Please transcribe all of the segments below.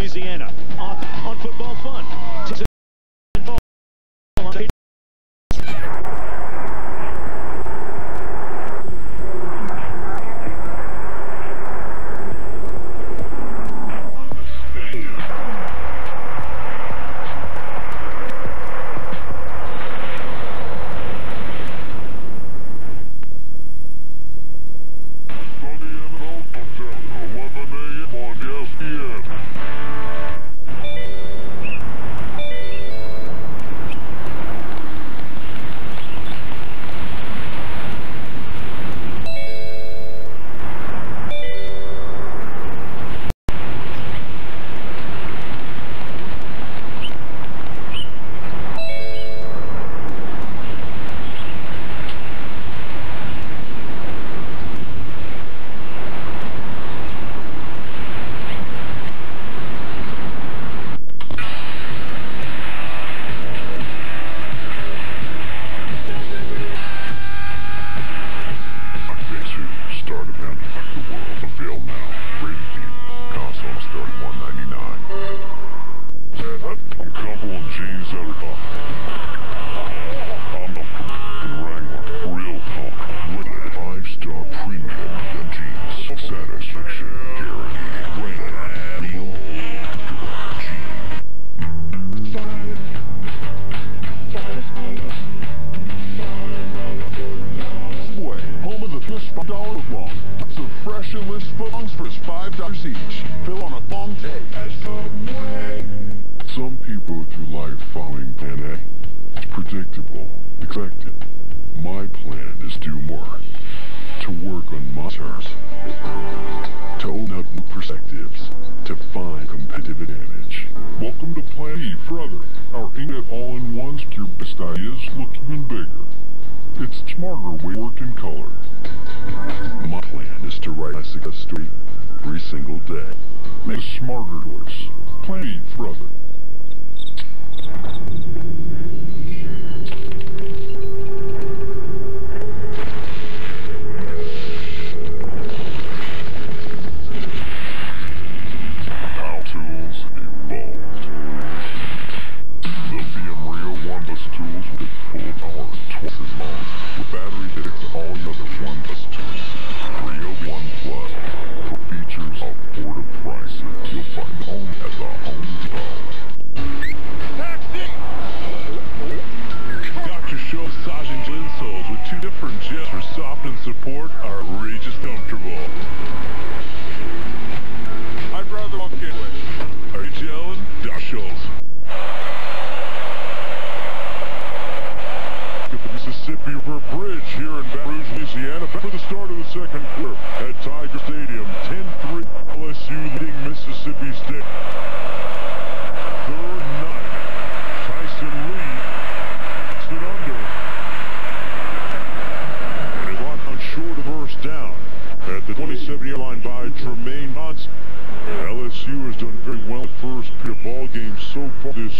Louisiana. Make a smarter choice.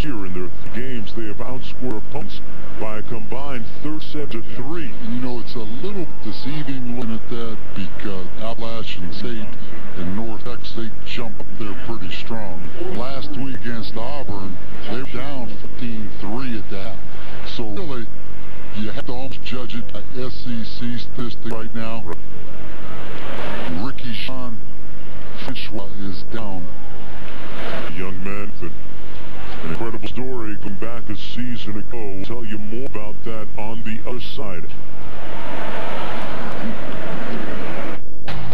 year in their games, they have outscored opponents by a combined 37 to 3. You know, it's a little deceiving looking at that because Appalachian State and North Texas, they jump up there pretty strong. Last week against Auburn, they were down 15-3 at that. So really, you have to almost judge it by SEC statistics right now. season ago. We'll tell you more about that on the other side.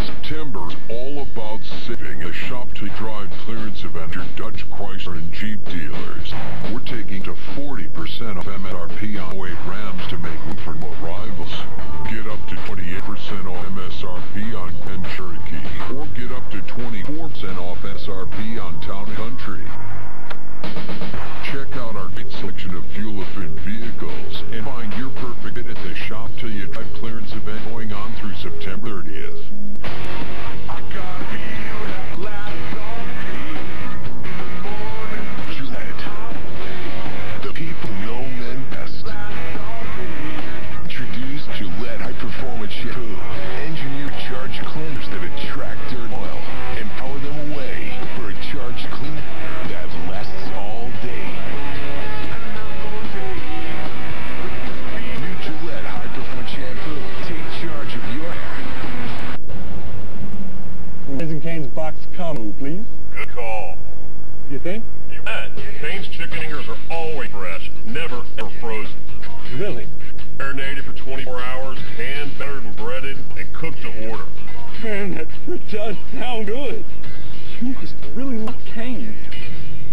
September's all about sitting a shop to drive clearance event your Dodge Chrysler and Jeep dealers. We're taking to 40% off MSRP on 08 Rams to make room for more rivals. Get up to 28% off MSRP on Grand Cherokee or get up to 24% off SRP on Town Country selection of fuel-efficient vehicles and find your perfect fit at the Shop Till You Drive clearance event going on through September 30th. does sound good. You just really love Kane.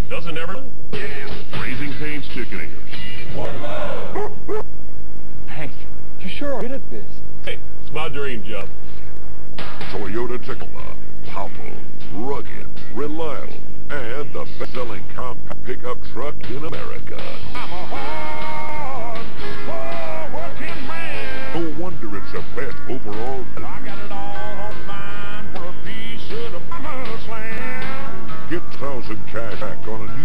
Doesn't ever Yeah. Raising Cane's chicken eaters. Hank, you sure are good at this. Hey, it's my dream job. Toyota Tacoma, powerful, rugged, reliable, and the best-selling compact pickup truck in America. I'm a hard, hard-working man. No wonder it's the best overall. thousand cash back on a new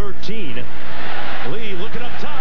13. Lee looking up top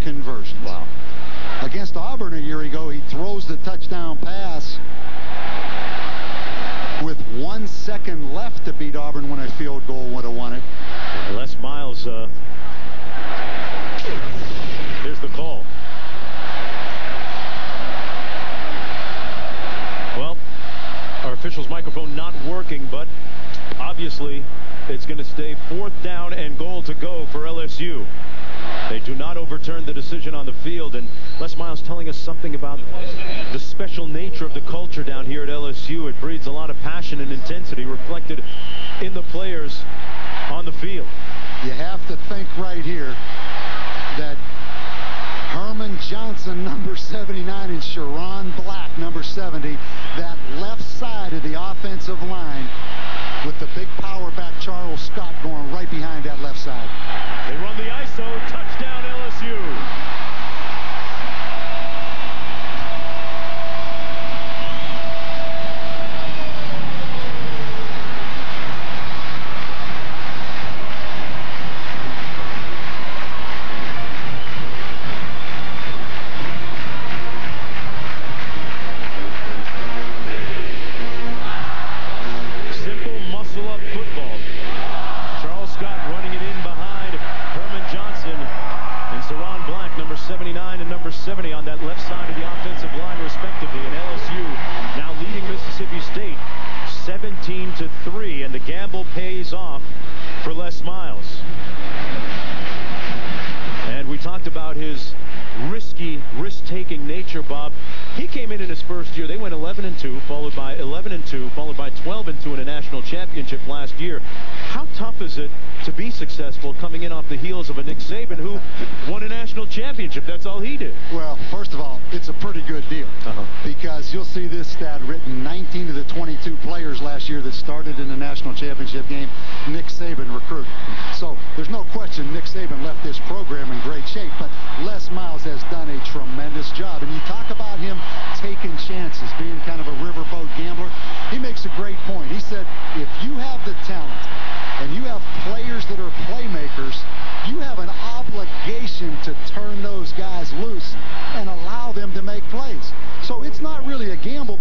down conversions. Wow. Against Auburn a year ago, he throws the touchdown pass with one second left to beat Auburn when a field goal would have won it. Les Miles, uh, here's the call. Well, our official's microphone not working, but obviously it's going to stay fourth down and goal to go for LSU. They do not overturn the decision on the field, and Les Miles telling us something about the special nature of the culture down here at LSU. It breeds a lot of passion and intensity reflected in the players on the field. You have to think right here that Herman Johnson, number 79, and Ciron Black, number 70, that left side of the offensive line with the big power back Charles Scott going right behind that left side. They run the ISO, That's all he did. Well, first of all, it's a pretty good deal. Uh-huh. Because you'll see this stat written 19 of the 22 players last year that started in the national championship game, Nick Saban recruited. So there's no question Nick Saban left this program in great shape, but Les Miles has done a tremendous job. And you talk about him taking chances, being kind of a riverboat gambler. He makes a great point. He said, if you have the talent and you have players that are playmakers, you have an obligation to turn those guys loose and allow them to make plays. So it's not really a gamble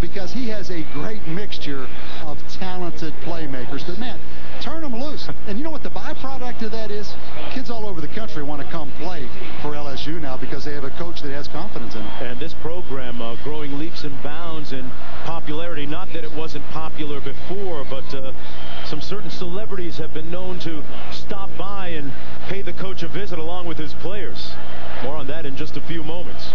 a great mixture of talented playmakers. But man, turn them loose. And you know what the byproduct of that is? Kids all over the country want to come play for LSU now because they have a coach that has confidence in them. And this program uh, growing leaps and bounds in popularity. Not that it wasn't popular before, but uh, some certain celebrities have been known to stop by and pay the coach a visit along with his players. More on that in just a few moments.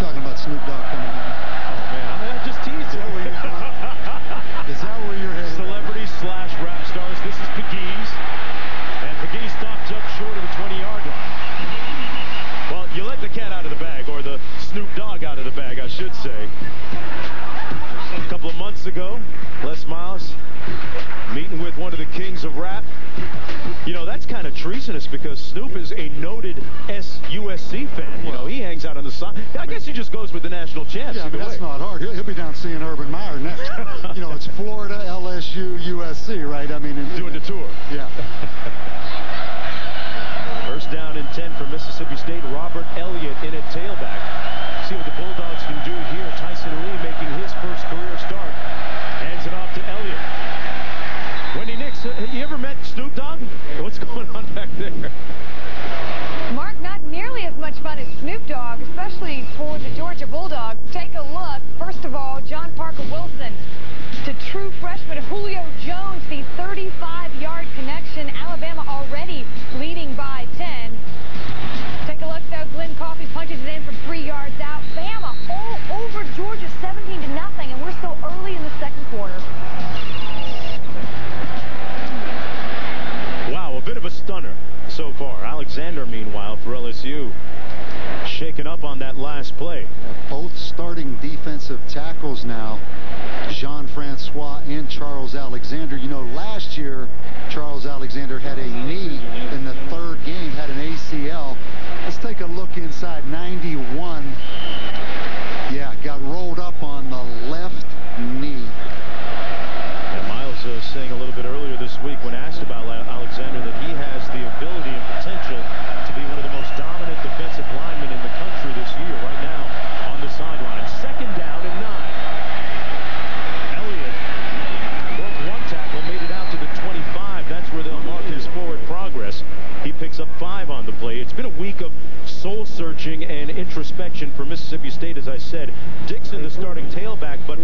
talking about Snoop Dogg coming down. Oh, man, I, just teased you. Is that where you're headed? Celebrity slash rap stars. This is Pegues. And Pegues stopped up short of the 20-yard line. Well, you let the cat out of the bag, or the Snoop Dogg out of the bag, I should say. A couple of months ago, Les Miles meeting with one of the kings of rap. You know, that's kind of treasonous because Snoop is a noted SUSC fan. You know, he hangs out on the side. I guess he just goes with the national champs. Yeah, that's way. not hard. He'll, he'll, be down seeing Urban Meyer next. you know, it's Florida, LSU, USC, right? I mean, in, doing the tour. Yeah. First down and 10 for Mississippi State. Robert Elliott in at tailback. See what the Bulldogs can do going on back there? Mark, not nearly as much fun as Snoop Dogg, especially for the Georgia Bulldogs. Take a look. First of all, John Parker Wilson to true freshman Julio Alexander, meanwhile, for LSU, shaken up on that last play. Both starting defensive tackles now, Jean-Francois and Charles Alexander. You know, last year, Charles Alexander had a knee in the third game, had an ACL. Let's take a look inside 91. Yeah, got rolled up on the left knee. And Miles uh, saying a little bit earlier this week when asked about Ale- Alexander that he has the ability and potential to be one of the most dominant defensive linemen in the country this year right now on the sideline. Second down and nine. Elliott broke one tackle, made it out to the 25. That's where they'll mark his forward progress. He picks up five on the play. It's been a week of soul searching and introspection for Mississippi State, as I said. Dixon, the starting tailback, but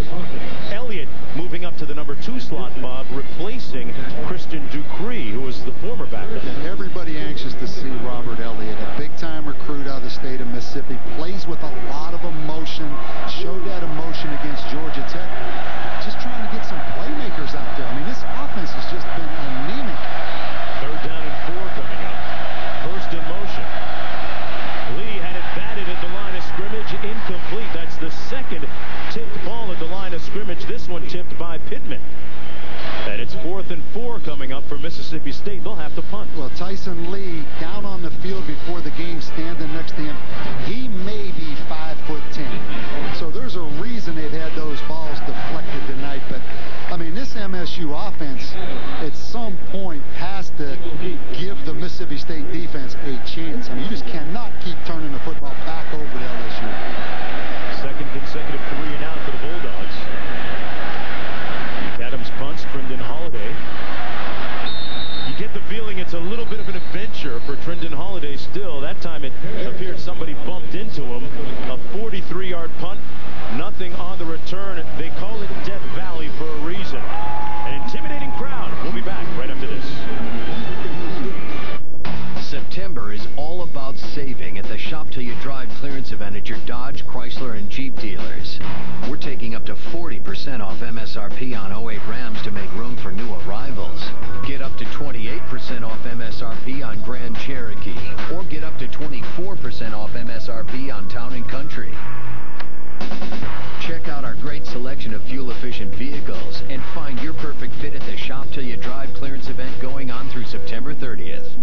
Elliott moving up to the number two slot, Bob, replacing Christian Ducre, who was the former backup. Everybody anxious to see Robert Elliott, a big-time recruit out of the state of Mississippi, plays with a lot of emotion, showed that emotion against Georgia Tech. Just trying to get some playmakers out there. I mean, this offense has just been anemic. Third down and four coming up. First in motion. Lee had it batted at the line of incomplete. That's the second tipped ball at the line of scrimmage. This one tipped by Pittman. And it's fourth and four coming up for Mississippi State. They'll have to punt. Well, Tyson Lee down on the field before the game, standing next to him. He may be five foot ten. So there's a reason they've had those balls deflected tonight. But I mean, this MSU offense at some point has to give the Mississippi State defense a chance. I mean, you just cannot keep turning the football back over to LSU. Second consecutive three and out for the Bulldogs. Adams punts, Trindon Holliday. You get the feeling it's a little bit of an adventure for Trindon Holliday still. That time it appeared somebody bumped into him. A 43-yard punt, nothing on the return. They call it Death Valley for a reason. An intimidating crowd. We'll be back right after this. September is all about saving at the Shop Till You Drive clearance event at your Dodge, Chrysler, and Jeep dealers. We're taking up to 40% off MSRP on 08 Rams to make room for new arrivals. Get up to 28% off MSRP on Grand Cherokee. Or get up to 24% off MSRP on Town and Country. Check out our great selection of fuel-efficient vehicles and find your perfect fit at the Shop Till You Drive clearance event going on through September 30th.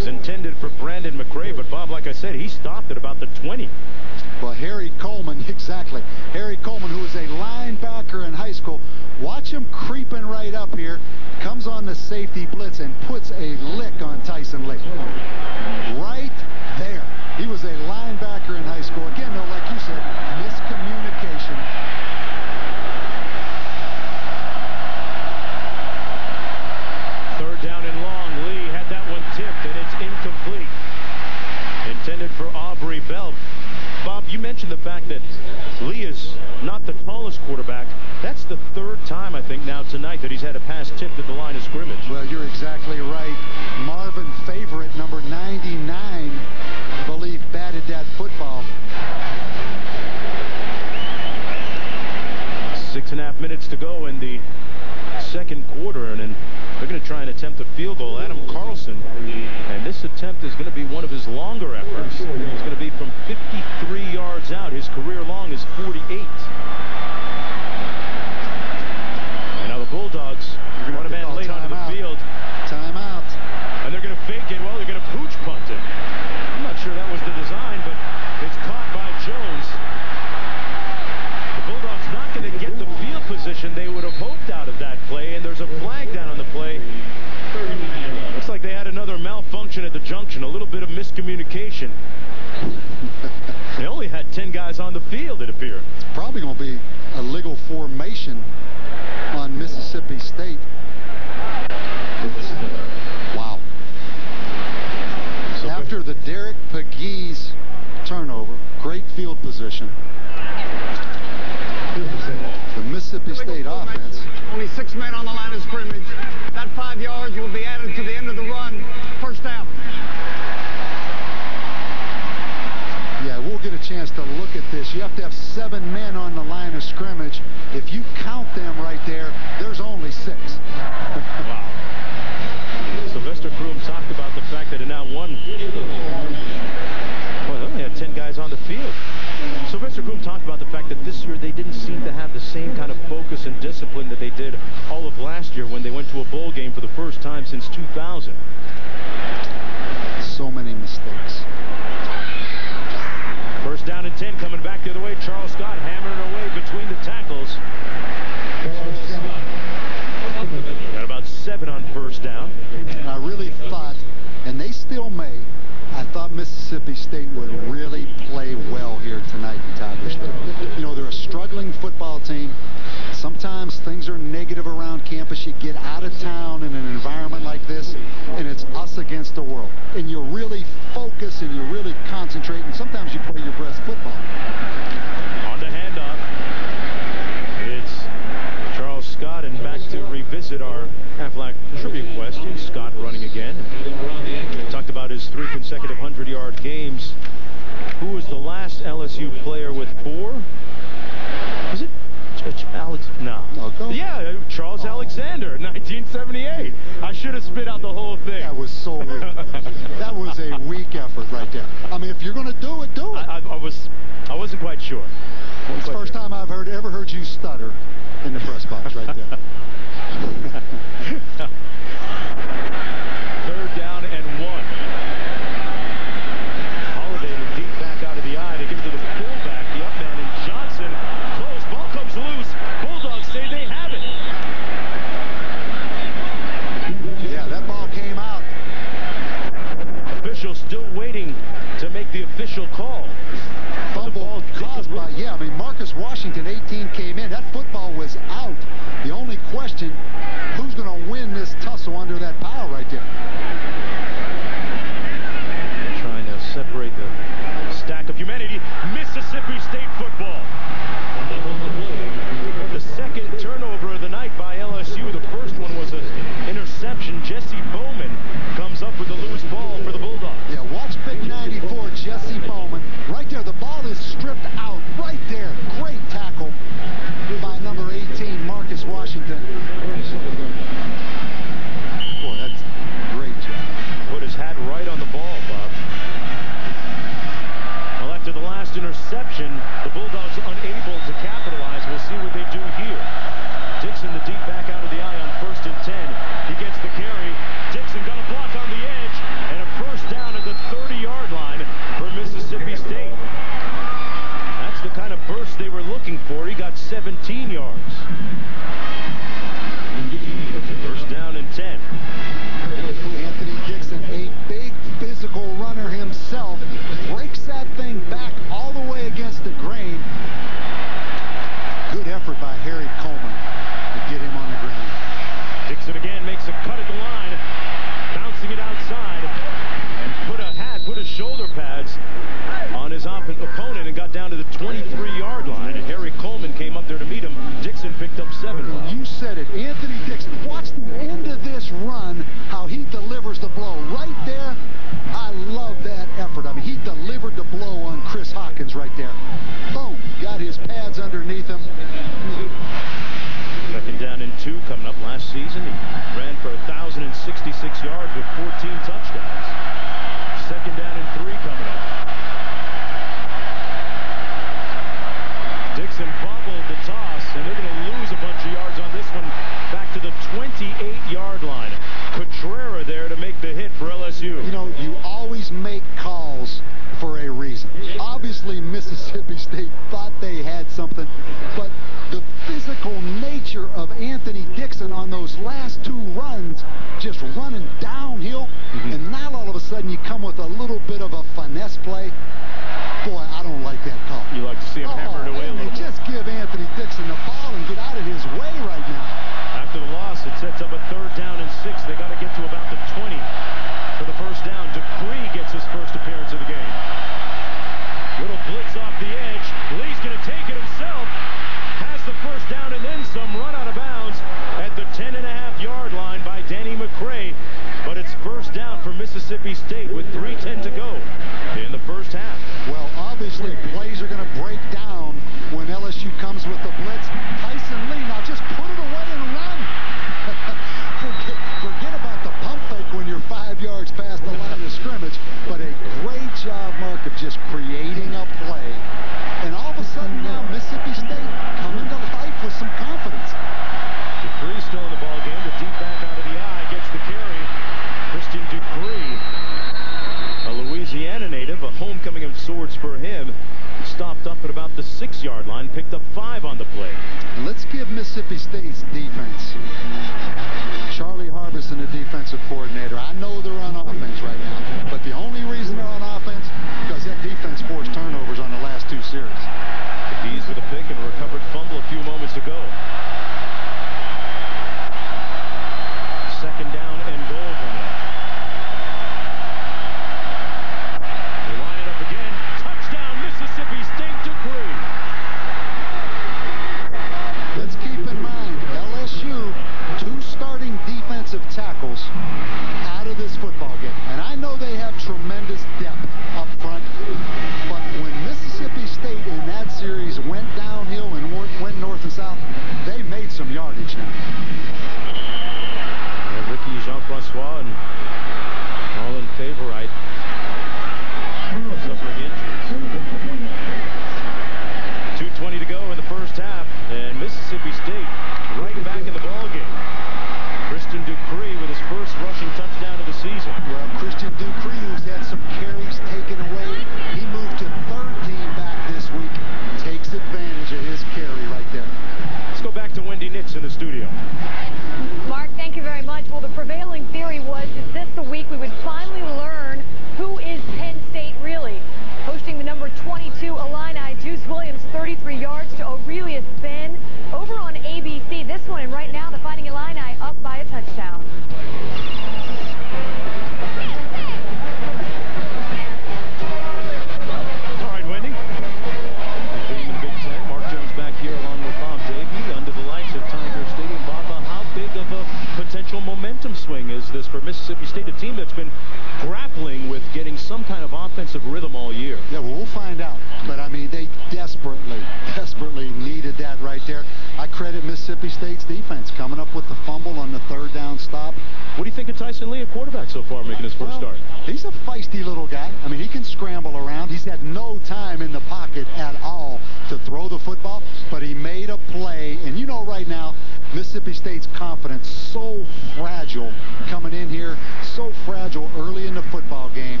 State's defense coming up with the fumble on the third down stop. What do you think of Tyson Lee, a quarterback so far, making his first Well, start? He's a feisty little guy. I mean, he can scramble around. He's had no time in the pocket at all to throw the football, but he made a play. And you know right now, Mississippi State's confidence so fragile coming in here, so fragile early in the football game.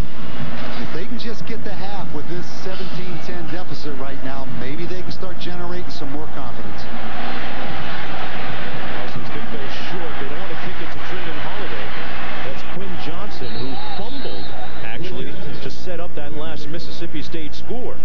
If they can just get the half with this 17-10 deficit right now, maybe they can start generating some more confidence. Nelson's kick goes short. They don't want to kick it to Trindon Holliday. That's Quinn Johnson, who fumbled, actually, to set up that last Mississippi State score.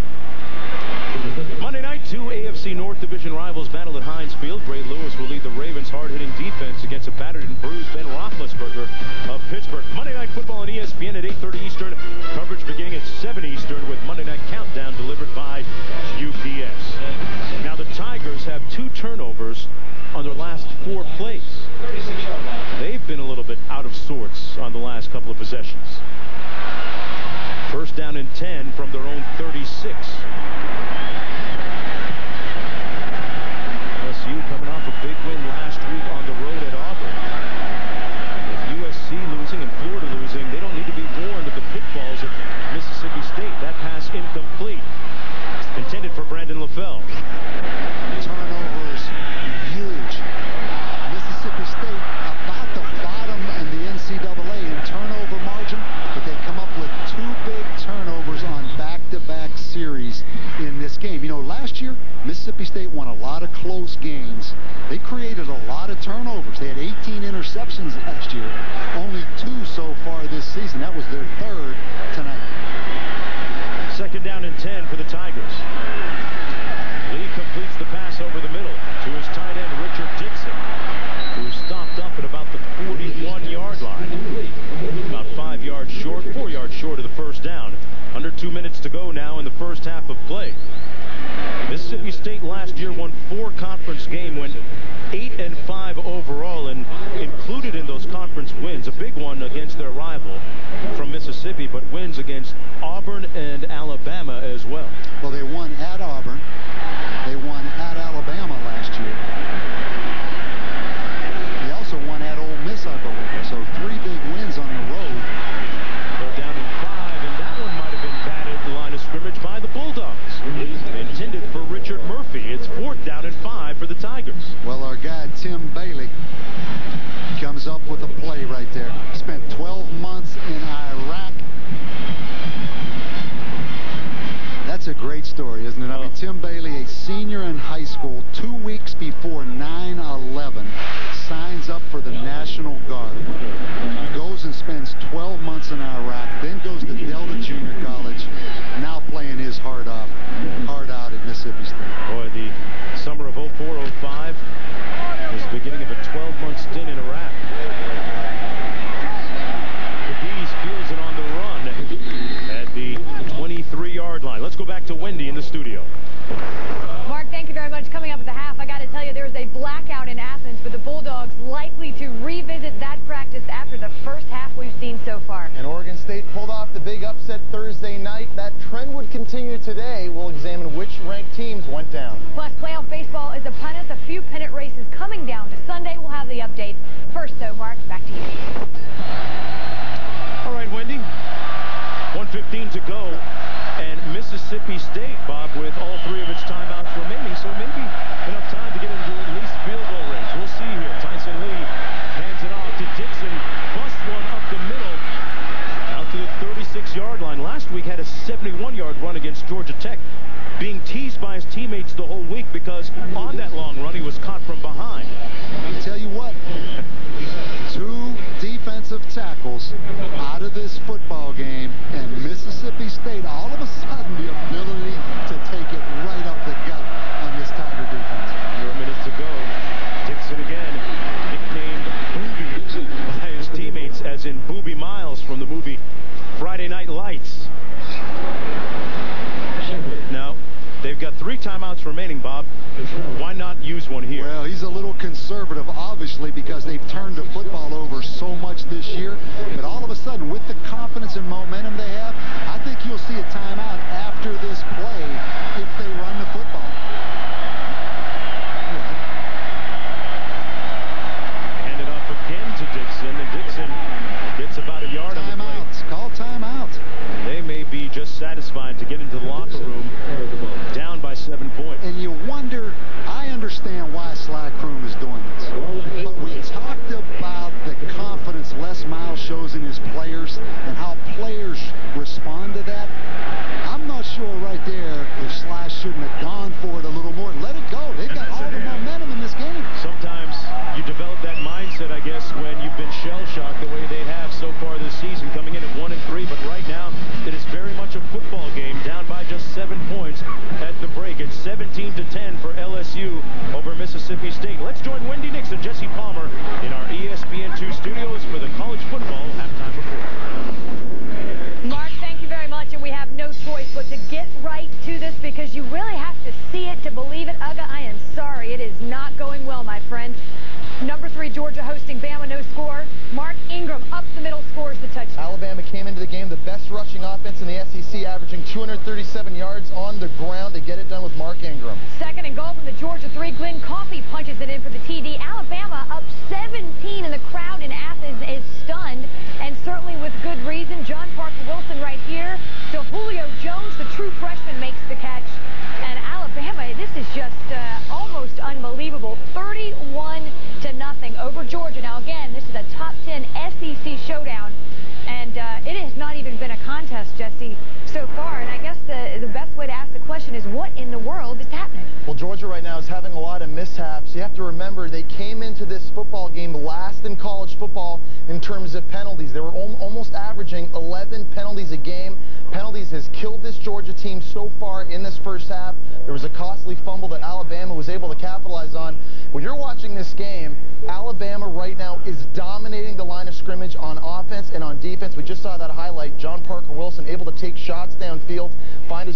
Monday night, two AFC North Division rivals battle at Heinz Field. Ray Lewis will lead the Ravens' hard-hitting defense against a battered and bruised Ben Roethlisberger of Pittsburgh. Monday Night Football on ESPN at 8.30 Eastern. Coverage beginning at 7 Eastern with Monday Night Countdown delivered by UPS. Now, the Tigers have two turnovers on their last four plays. They've been a little bit out of sorts on the last couple of possessions. Down and 10 from their own 36. LSU coming off a big win last week on the road at Auburn. With USC losing and Florida losing, they don't need to be warned of the pitfalls of Mississippi State. That pass incomplete. Intended for Brandon LaFell. game. You know, last year, Mississippi State won a lot of close games. They created a lot of turnovers. They had 18 interceptions last year, only two so far this season. That was their third tonight. Second down and 10 for the Tigers. Lee completes the pass over the middle to his tight end, Richard Dixon, who stopped up at about the 41-yard line. About five yards short, four yards short of the first down. Under two minutes to go now in the first half of play. Mississippi State last year won four conference game went eight and five overall, and included in those conference wins, a big one against their rival from Mississippi, but wins against Auburn and Alabama as well. Well, they won time for the Tigers. Well, our guy, Tim Bailey, comes up with a play right there. Spent 12 months in Iraq. That's a great story, isn't it? Oh. I mean, oh. Tim Bailey, a senior in high school, two weeks before 9-11, signs up for the National Guard, goes and spends 12 months in Iraq, then goes to Delta Junior College, now playing his heart off, hard out at Mississippi State. 4.05 was the beginning of a 12-month stint in Iraq. Cadiz feels it on the run at the 23-yard line. Let's go back to Wendy in the studio.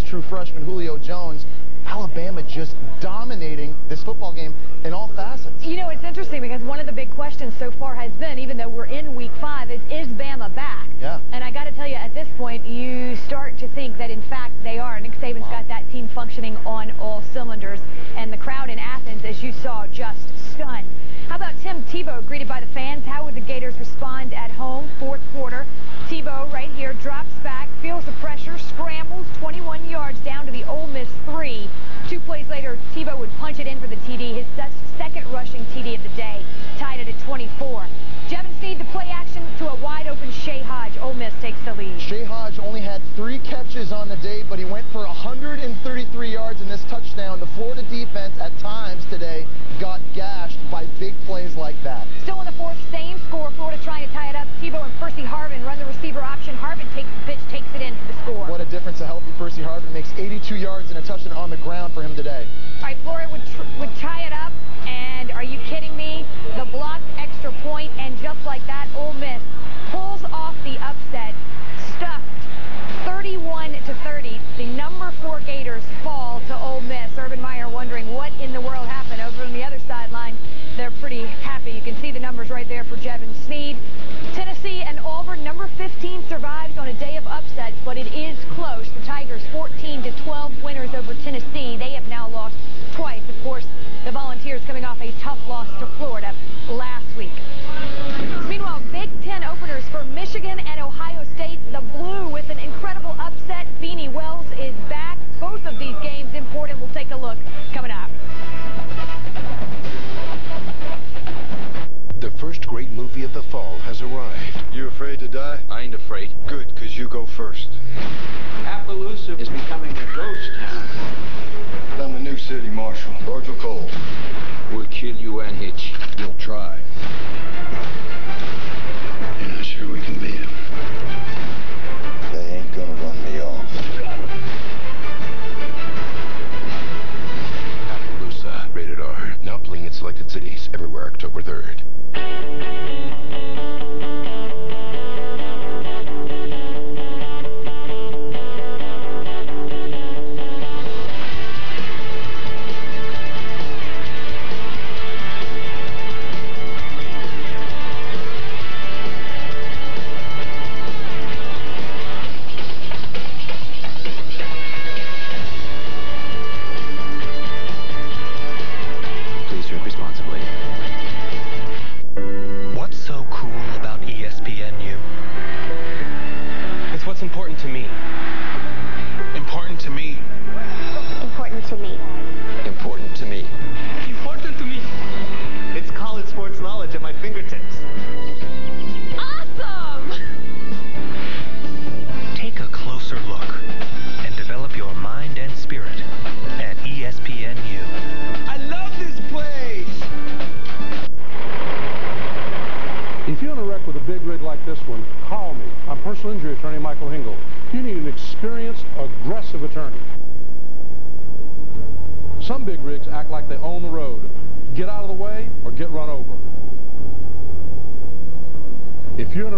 true freshman. Julio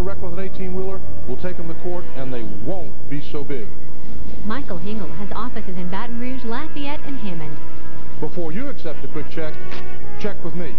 a wreck with an 18-wheeler, we'll take them to court, and they won't be so big. Michael Hingle has offices in Baton Rouge, Lafayette, and Hammond. Before you accept a quick check, check with me.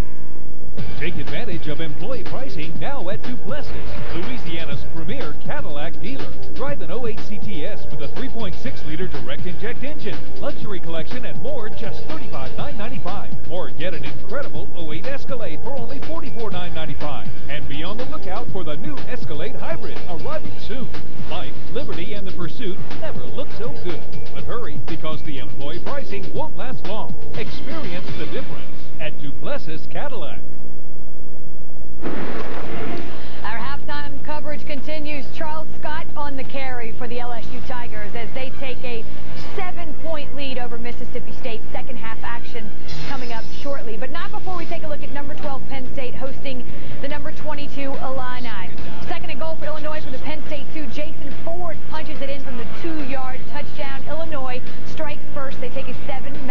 Take advantage of employee pricing now at Duplessis, Louisiana's premier Cadillac dealer. Drive an 08 CTS with a 3.6-liter direct inject engine, luxury collection, and more just $35,995. Or get an incredible 08 Escalade for only $44,995. And be on the lookout for the new Escalade Hybrid, arriving soon. Life, liberty, and the pursuit never look so good. But hurry, because the employee pricing won't last long. Experience the difference at Duplessis Cadillac. Our halftime coverage continues. Charles Scott on the carry for the LSU Tigers as they take a seven-point lead over Mississippi State. Second half action coming up shortly, but not before we take a look at number 12 Penn State hosting the number 22 Illini. Second and goal for Illinois from the Penn State 2. Jason Ford punches it in from the two-yard touchdown. Illinois strike first. They take a seven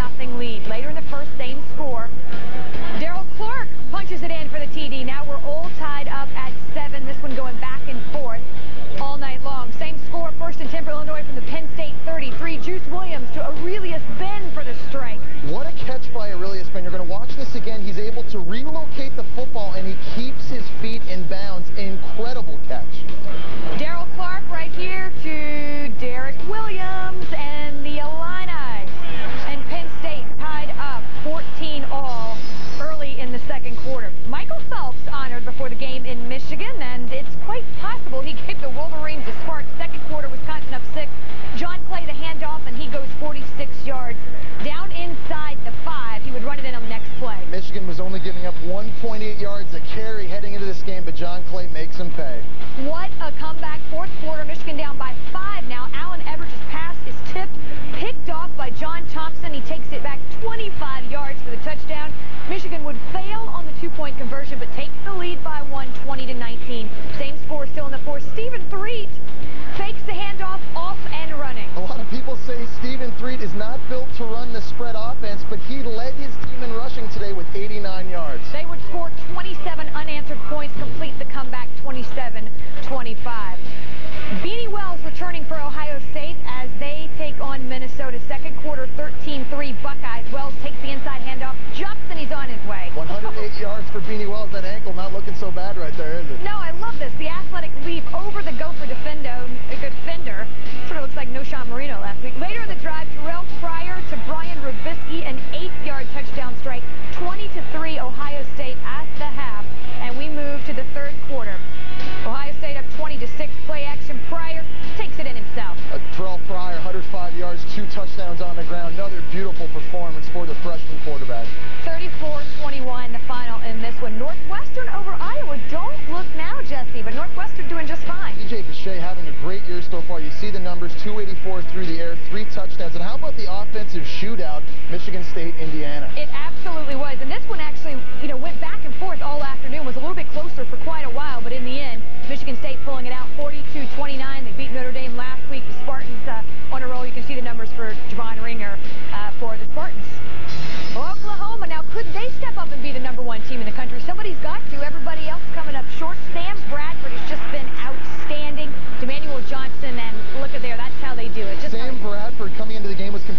to relocate the football, and he keeps his feet in bounds. Incredible. Michigan was only giving up 1.8 yards a carry heading into this game, but John Clay makes him pay. What a comeback. Fourth quarter, Michigan down by five now. Allan Evridge's pass is tipped, picked off by John Thompson. He takes it back 25 yards for the touchdown. Michigan would fail on the two-point conversion, but take the lead by one, 20 to 19. Same score still in the fourth. Stephen Threet fakes the handoff, off and running. A lot of people say Stephen Threet is not built to run the spread offense, but he 89 yards. They would score 27 unanswered points, complete the comeback 27-25. Beanie Wells returning for Ohio State as they take on Minnesota. Second quarter, 13-3 Buckeyes. Wells takes the inside handoff, jumps, and he's on his way. 108 yards for Beanie Wells. That ankle not looking so bad right there, is it? No, yards, two touchdowns on the ground. Another beautiful performance for the freshman quarterback. 34-21 the final in this one. Northwestern over Iowa. Don't look now, Jesse, but Northwestern doing just fine. C.J. Bacher having a great year so far. You see the numbers, 284 through the air, three touchdowns. And how about the offensive shootout, Michigan State, Indiana? It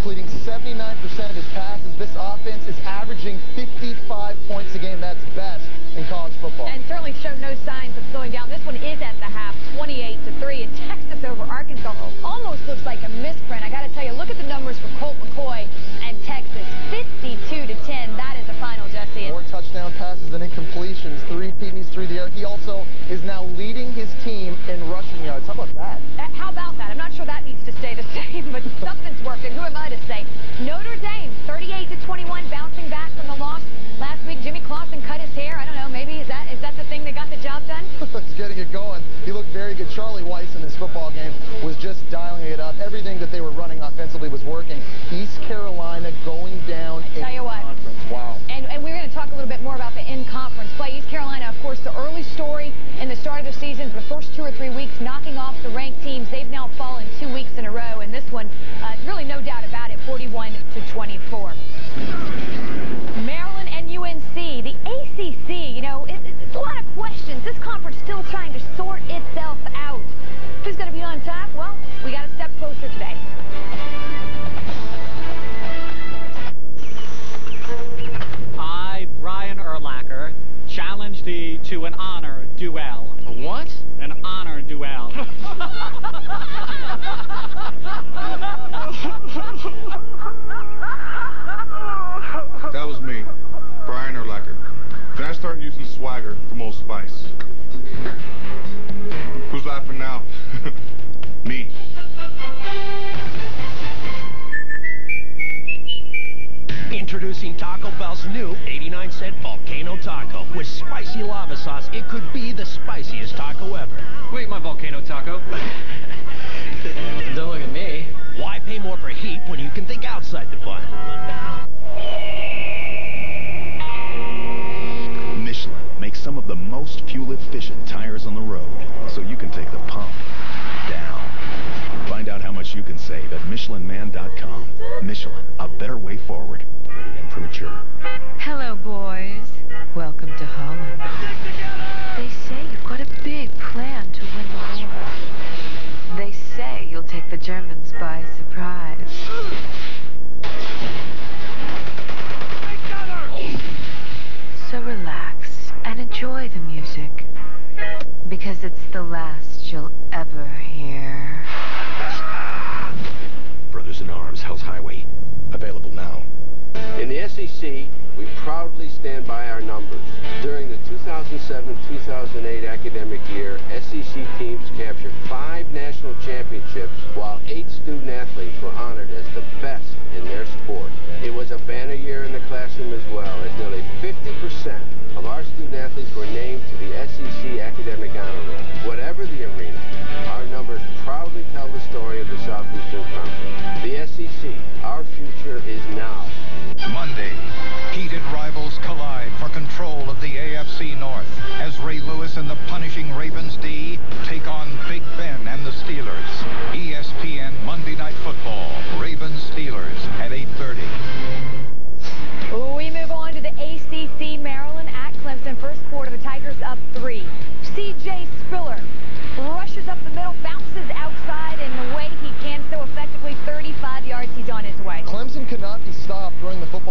completing 79% of his passes. This offense is averaging 55 points a game. That's best in college football. And certainly showed no signs of slowing down. This one is at the half, 28 to 3. And Texas over Arkansas almost looks like a misprint. I got to tell you, look at the numbers for Colt McCoy and Texas. 52 to 10. That is the final, Jesse. More touchdown passes than incompletions. Three PBs through the air. He also is now leading football game was just dialing it up. Everything that they were running offensively was working. East Carolina going down in Tell you what. conference. Wow. And, and we're going to talk a little bit more about the in-conference play. East Carolina, of course, the early story in the start of the season, the first two or three weeks, knocking off the ranked teams. They've now fallen two weeks in a row, and this one, uh, really no doubt about it, 41 to 24. Maryland and UNC, the ACC, you know, it, it's a lot of questions. This conference still trying to sort to an honor duel. A what? An honor duel. That was me, Brian Urlacher. Then I started using swagger from Old Spice. Introducing Taco Bell's new 89 cent Volcano Taco. With spicy lava sauce, it could be the spiciest taco ever. Wait, my volcano taco. Don't look at me. Why pay more for heat when you can think outside the bun? Michelin makes some of the most fuel-efficient tires on the road, so you can take the pump down. Find out how much you can save at MichelinMan.com. Michelin, a better way forward. Premature. Hello, boys. Welcome to Holland. They say you've got a big plan to win the war. They say you'll take the Germans by surprise. So relax and enjoy the music. Because it's the last you'll ever hear. Brothers in Arms, Hell's Highway. Available now. In the SEC, we proudly stand by our numbers. During the 2007-2008 academic year, SEC teams captured five national championships, while eight student athletes were honored as the best in their sport. It was a banner year in the classroom as well, as nearly 50% of our student athletes were named to the SEC Academic the AFC North as Ray Lewis and the punishing Ravens D take on Big Ben and the Steelers.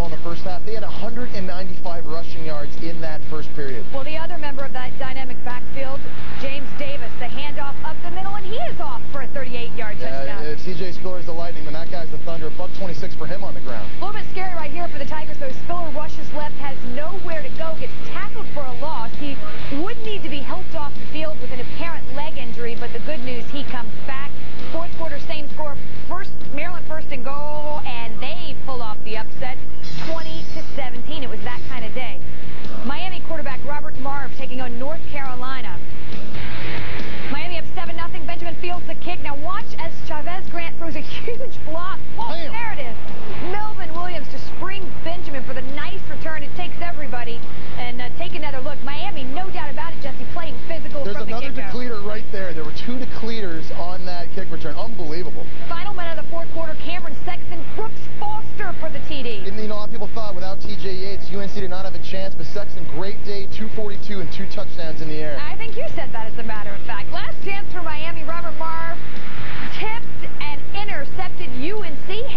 In the first half. They had 195 rushing yards in that first period. Well, the other member of that dynamic backfield, James Davis, the handoff up the middle, and he is off for a 38-yard touchdown. Yeah, if C.J. Spiller is the Lightning, then that guy's the Thunder. A buck 26 for him on the ground. UNC did not have a chance, but Sexton, great day, 242 and two touchdowns in the air. I think you said that as a matter of fact. Last chance for Miami. Robert Marve tipped and intercepted. UNC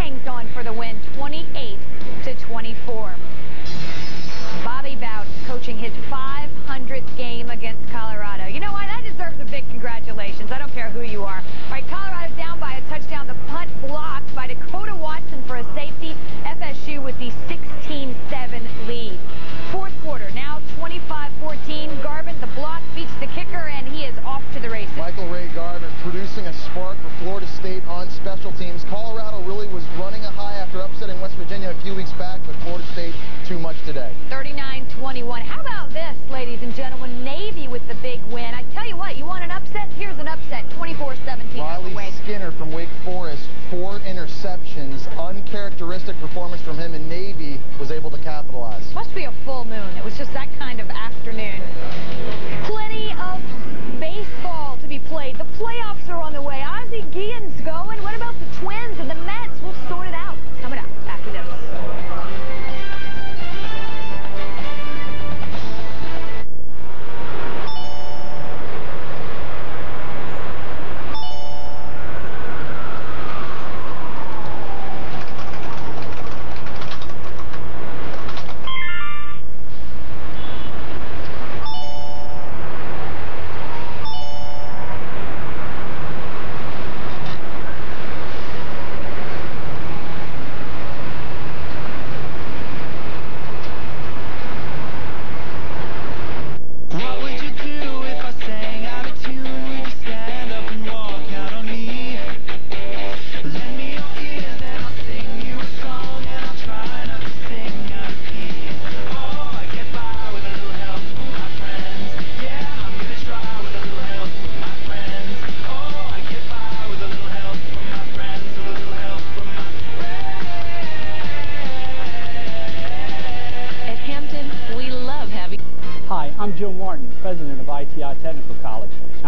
teams. Colorado really was running a high after upsetting West Virginia a few weeks back, but Florida State too much today. 39-21. How about this, ladies and gentlemen? Navy with the big win. I tell you what, you want an upset? Here's an upset, 24-17 Riley. Skinner from Wake Forest, four interceptions, uncharacteristic performance from him, and Navy was able to capitalize. Must be a full moon. It was just that kind of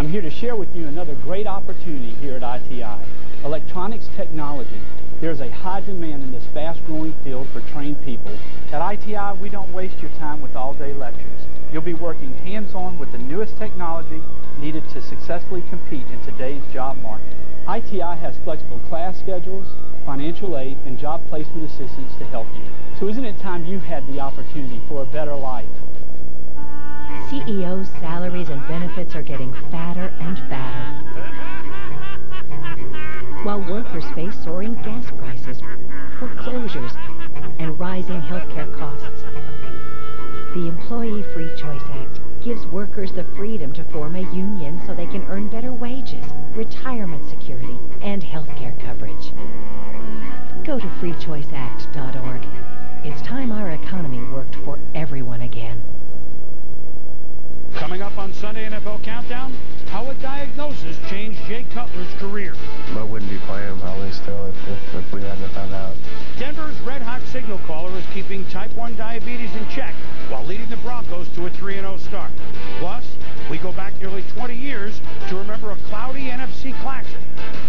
I'm here to share with you another great opportunity here at ITI, electronics technology. There's a high demand in this fast-growing field for trained people. At ITI, we don't waste your time with all-day lectures. You'll be working hands-on with the newest technology needed to successfully compete in today's job market. ITI has flexible class schedules, financial aid, and job placement assistance to help you. So isn't it time you had the opportunity for a better life? CEOs' salaries and benefits are getting fatter and fatter. While workers face soaring gas prices, foreclosures, and rising healthcare costs. The Employee Free Choice Act gives workers the freedom to form a union so they can earn better wages, retirement security, and healthcare coverage. Go to freechoiceact.org. It's time our economy worked for everyone again. Coming up on Sunday NFL Countdown, how a diagnosis changed Jay Cutler's career. I wouldn't be playing probably still if, if, if we hadn't found out. Denver's red hot signal caller is keeping type 1 diabetes in check while leading the Broncos to a 3-0 start. Plus, we go back nearly 20 years to remember a cloudy NFC classic.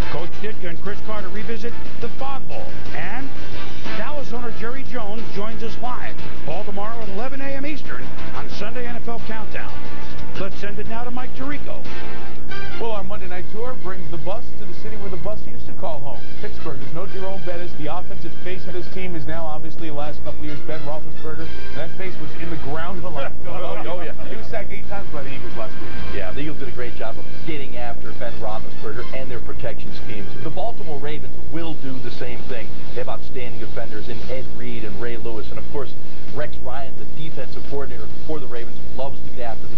Coach Ditka and Cris Carter revisit the Fog Bowl. And Dallas owner Jerry Jones joins us live all tomorrow at 11 a.m. Eastern on Sunday NFL Countdown. Let's send it now to Mike Tirico. Well, our Monday night tour brings the bus to the city where the bus used to call home, Pittsburgh. There's no Jerome Bettis. The offensive face of this team is now obviously the last couple of years Ben Roethlisberger. That face was in the ground for like, Oh, oh, yeah. He was sacked eight times by the Eagles last week. Yeah, the Eagles did a great job of getting after Ben Roethlisberger and their protection schemes. The Baltimore Ravens will do the same thing. They have outstanding defenders in Ed Reed and Ray Lewis. And, of course, Rex Ryan, the defensive coordinator for the Ravens,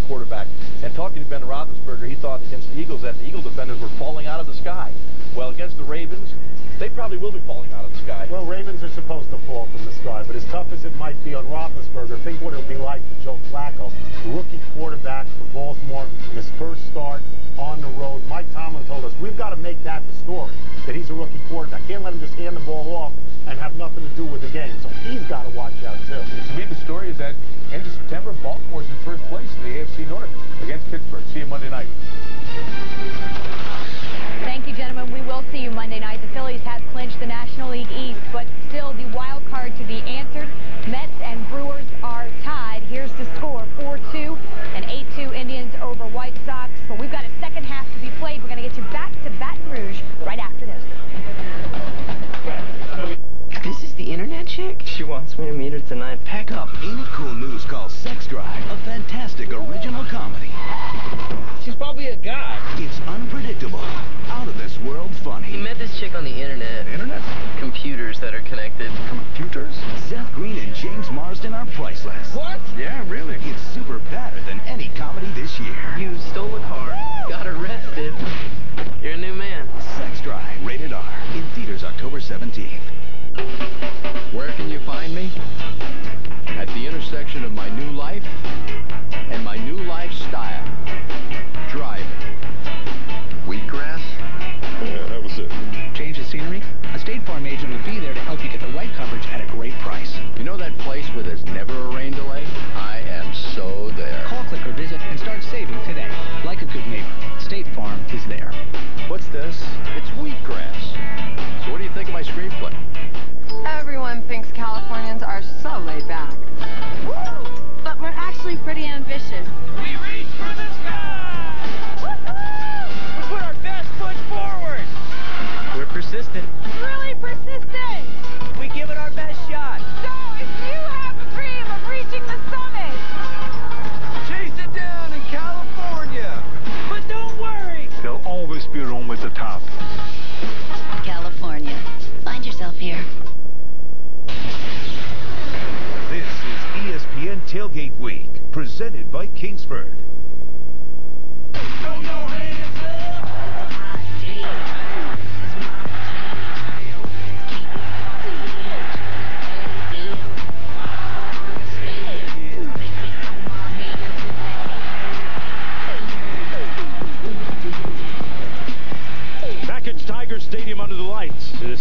quarterback. And talking to Ben Roethlisberger, he thought against the Eagles that the Eagle defenders were falling out of the sky. Well, against the Ravens, they probably will be falling out of the sky. Well, Ravens are supposed to fall from the sky, but as tough as it might be on Roethlisberger, think what it'll be like for Joe Flacco, rookie quarterback for Baltimore, in his first start on the road. Mike Tomlin told us we've got to make that the story, that he's a rookie quarterback. I can't let him just hand the ball off and have nothing to do with the game. So he's got to watch North against Pittsburgh. See you Monday night. Wants me to meet her tonight. Pack up. Ain't it cool news called Sex Drive, a fantastic original comedy. She's probably a guy. It's unpredictable, out of this world funny. He met this chick on the internet. Internet? Computers that are connected. Computers? Seth Green and James Marsden are priceless. What? Yeah, really. It's super better than any comedy this year. You stole a car, got arrested. You're a new man. Sex Drive, rated R, in theaters October 17th. Where can you find me? At the intersection of my new life and my new lifestyle. Driving. Wheatgrass? Yeah, that was it. Change the scenery? A State Farm agent will be there to help you get the right coverage at a great price. You know that place where there's never pretty ambitious. We reach for the sky! We put our best foot forward! We're persistent. Really persistent! We give it our best shot! So if you have a dream of reaching the summit, Chase it down in California! But don't worry! There'll always be room at the top. California. Find yourself here. This is ESPN Tailgate Week, presented by Kingsford.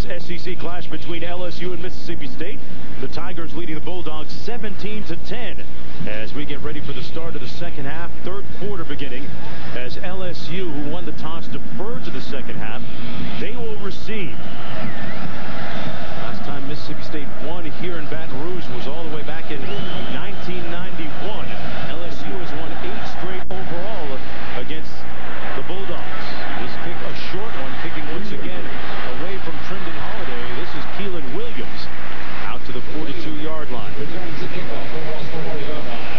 SEC clash between LSU and Mississippi State. The Tigers leading the Bulldogs 17 to 10 as we get ready for the start of the second half, third quarter beginning. As LSU, who won the toss, deferred to the second half, they will receive. Last time Mississippi State won here in Baton Rouge was all the way back in 1991. LSU has won eight straight overall against the Bulldogs. This kick a short one, kicking once again away from Trindon Holliday. This is Keiland Williams out to the 42-yard line.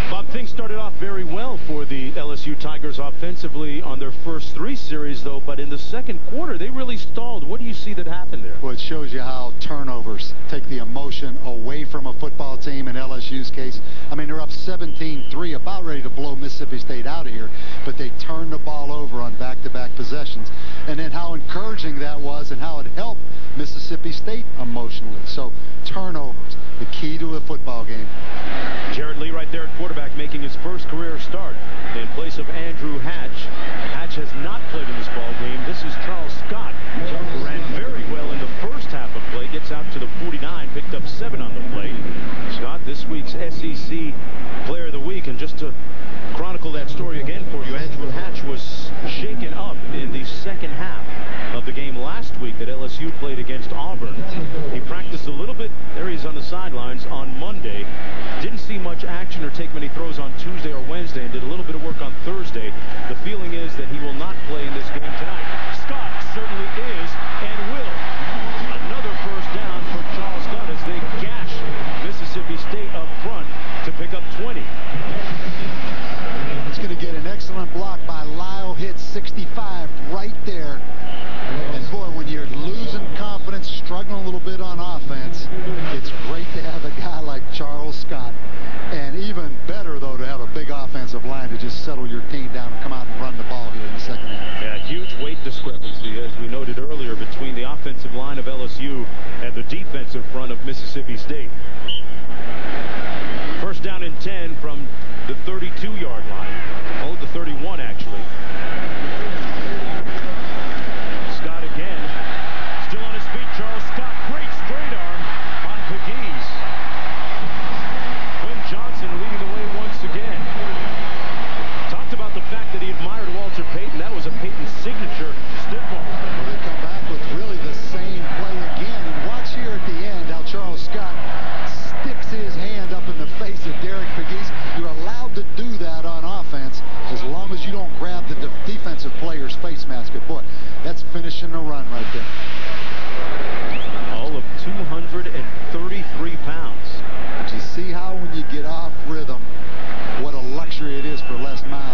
Bob, things started off very well for the LSU Tigers offensively on their first three series, though, but in the second quarter, they really stalled. What do you see that happened there? Well, it shows you how turnovers take the emotion away from a football team in LSU's case. I mean, they're up 17-3, about ready to blow Mississippi State out of here, but they turned the ball over on back-to-back possessions. And then how encouraging that was and how it helped Mississippi State emotionally. So turnovers, the key to a football game. Jarrett Lee right there at quarterback making his first career start in place of Andrew Hatch. Hatch has not played in this ball game. This is Charles Scott, ran very well in the first half of play, gets out to the 49, picked up seven on the play. Scott, this week's SEC Player of the Week, and just to chronicle that story again for you, Andrew Hatch was shaken up in the second half of the game last week that LSU played against Auburn. He practiced a little bit. There he is on the sidelines on Monday. Didn't see much action or take many throws on Tuesday or Wednesday and did a little bit of work on Thursday. The feeling is that he will not play in this game tonight. Scott certainly is and will. Another first down for Charles Scott as they gash Mississippi State up front to pick up 20. It's going to get an excellent block by Lyle. Hitt 65 right there struggling a little bit on offense, it's great to have a guy like Charles Scott. And even better, though, to have a big offensive line to just settle your team down and come out and run the ball here in the second half. Yeah, huge weight discrepancy, as we noted earlier, between the offensive line of LSU and the defensive front of Mississippi State. First down and 10 from the 32-yard line. Oh, the 31, actually. you don't grab the de defensive player's face mask at foot. That's finishing the run right there. All of 233 pounds. But you see how when you get off rhythm, what a luxury it is for Les Miles.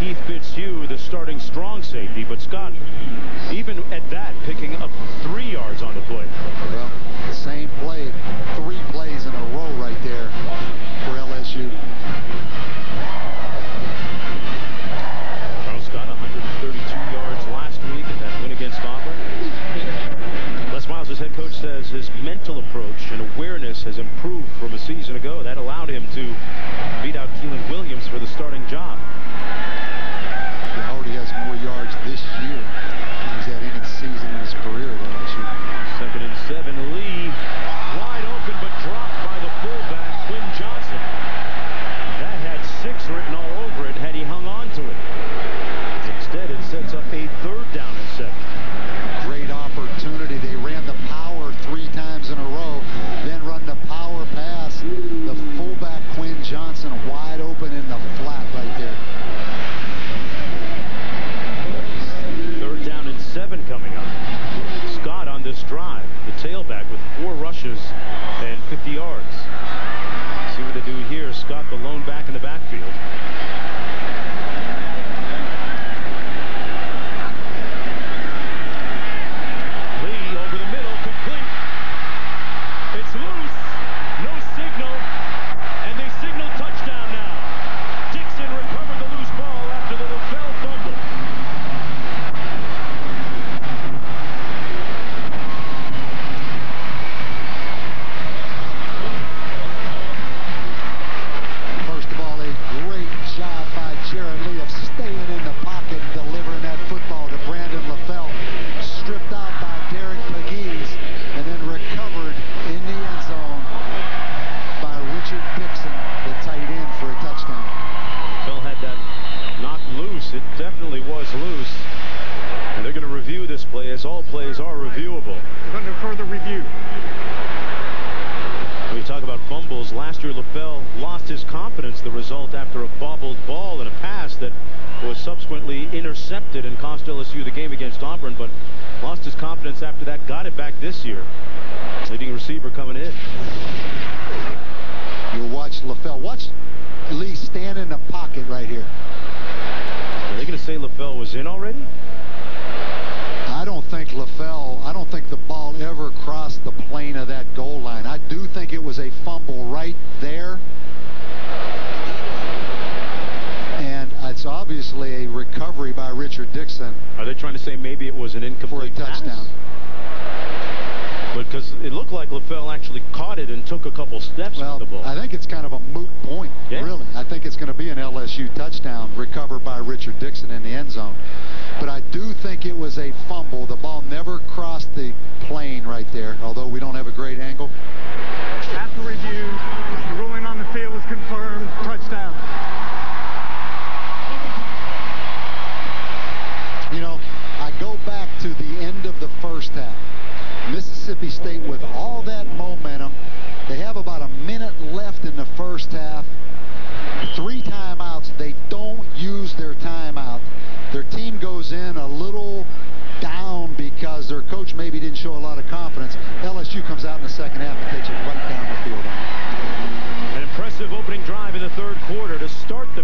Keith Fitzhugh, the starting strong safety, but Scott, even at that, picking up three yards on the play. Well, the same play, three plays in a row right there for LSU. Charles Scott, 132 yards last week in that win against Auburn. Les Miles, his head coach, says his mental approach and awareness has improved from a season ago. That allowed him to beat out Keiland Williams for the starting job. got the lone back in the backfield.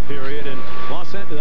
Period, and Los LSU's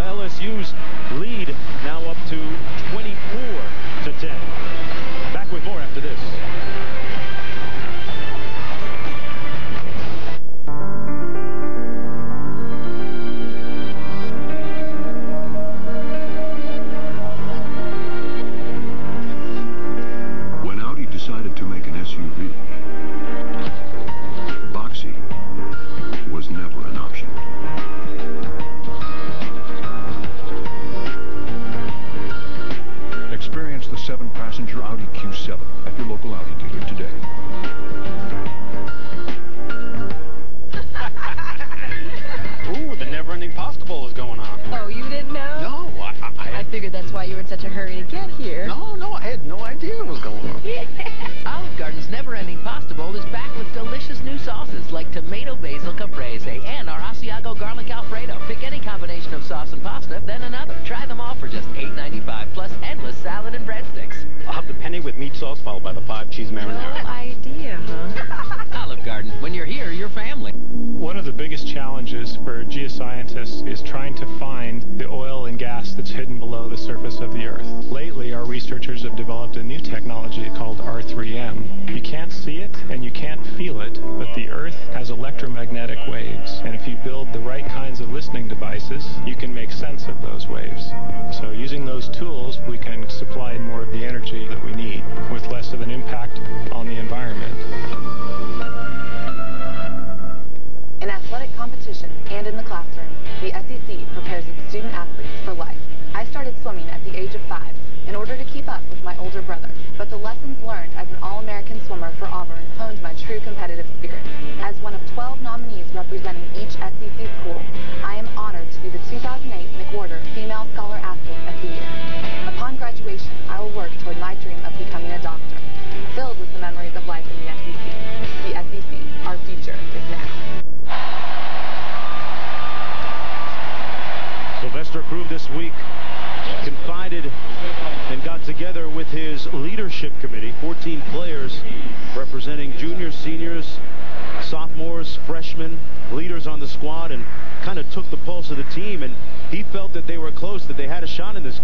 shot in this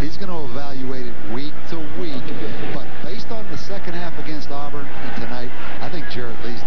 He's going to evaluate it week to week. But based on the second half against Auburn and tonight, I think Jarrett Lee's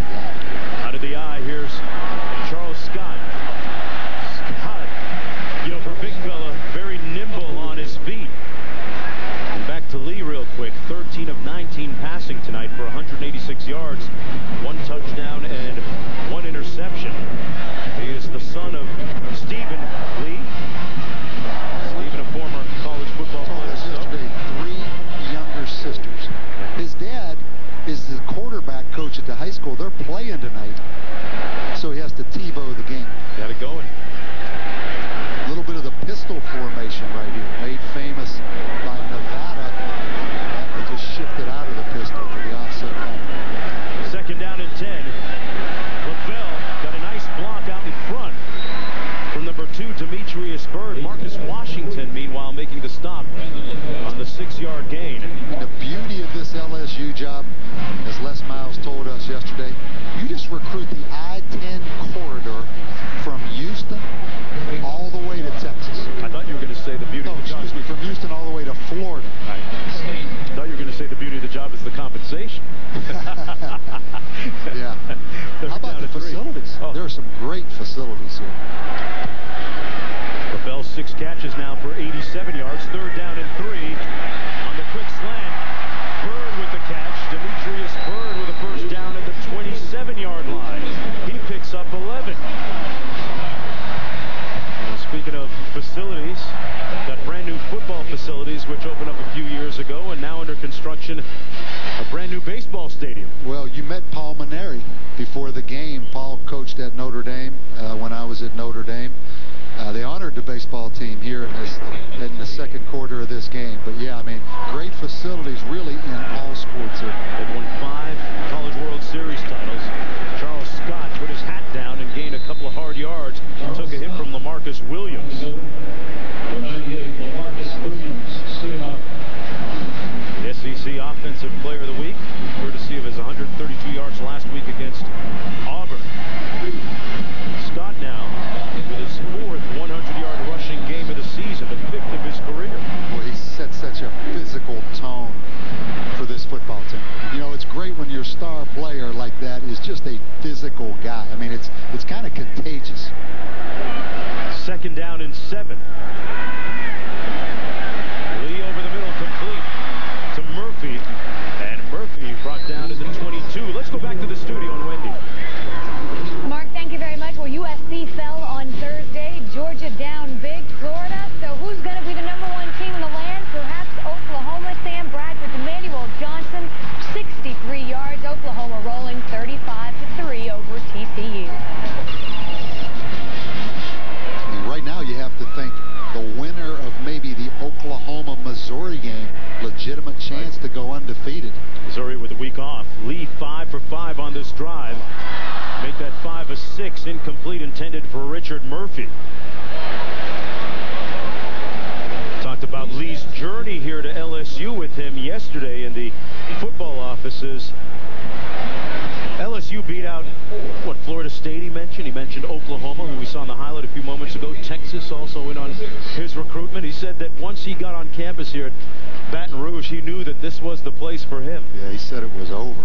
once he got on campus here at Baton Rouge, he knew that this was the place for him. Yeah, he said it was over.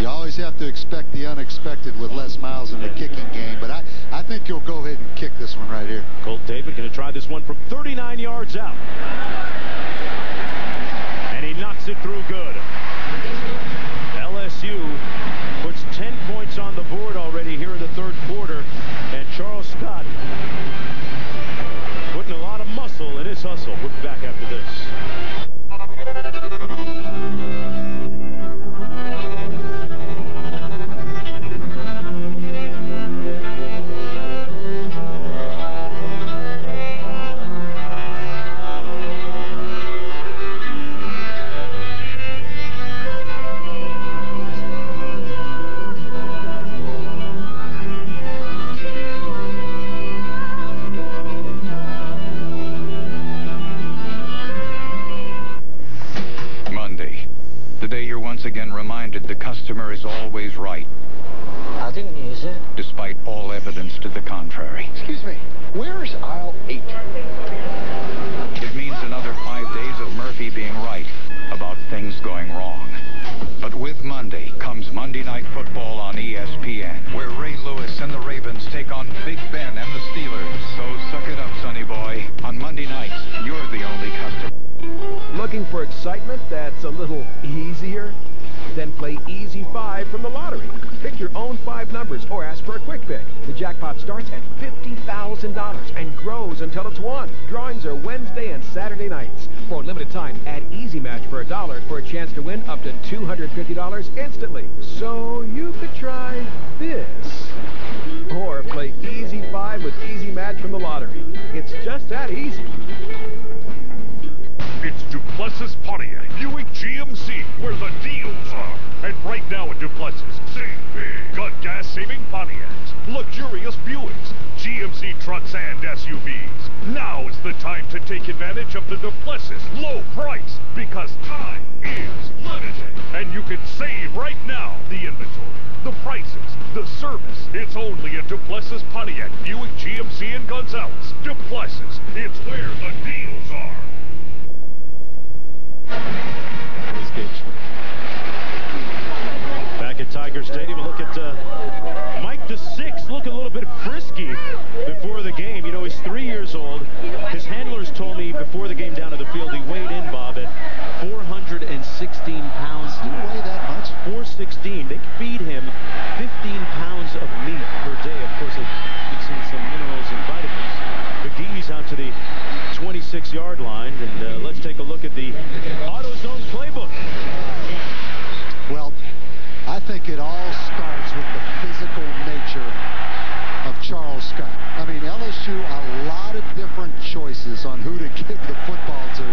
You always have to expect the unexpected with Les Miles in the kicking game, but I, I think you'll go ahead and kick this one right here. Colt David going to try this one from 39 yards out. Back after this. Jackpot starts at $50,000 and grows until it's won. Drawings are Wednesday and Saturday nights. For a limited time, add Easy Match for a dollar for a chance to win up to $250 instantly. So you could try this. Or play Easy 5 with Easy Match from the lottery. It's just that easy. It's Duplessis Pontiac, Buick GMC, where the deals are. And right now at Duplessis, save big. Gas-saving Pontiacs, luxurious Buicks, GMC trucks and SUVs. Now is the time to take advantage of the Duplessis low price because time is limited. And you can save right now the inventory, the prices, the service. It's only at Duplessis Pontiac, Buick GMC in Gonzales. Duplessis, it's where the deals are. Back at Tiger Stadium, uh, Mike the Six, looking a little bit frisky before the game. You know, he's three years old. His handlers told me before the game down to the field, he weighed in, Bob, at 416 pounds. Do you weigh that much? 416. They feed him 15 pounds of meat per day. Of course, mix in some minerals and vitamins. McGee's out to the 26 26-yard line. And uh, let's take a look at the AutoZone playbook. Well, I think it all starts with the physical nature of Charles Scott. I LSU, a lot of different choices on who to give the football to,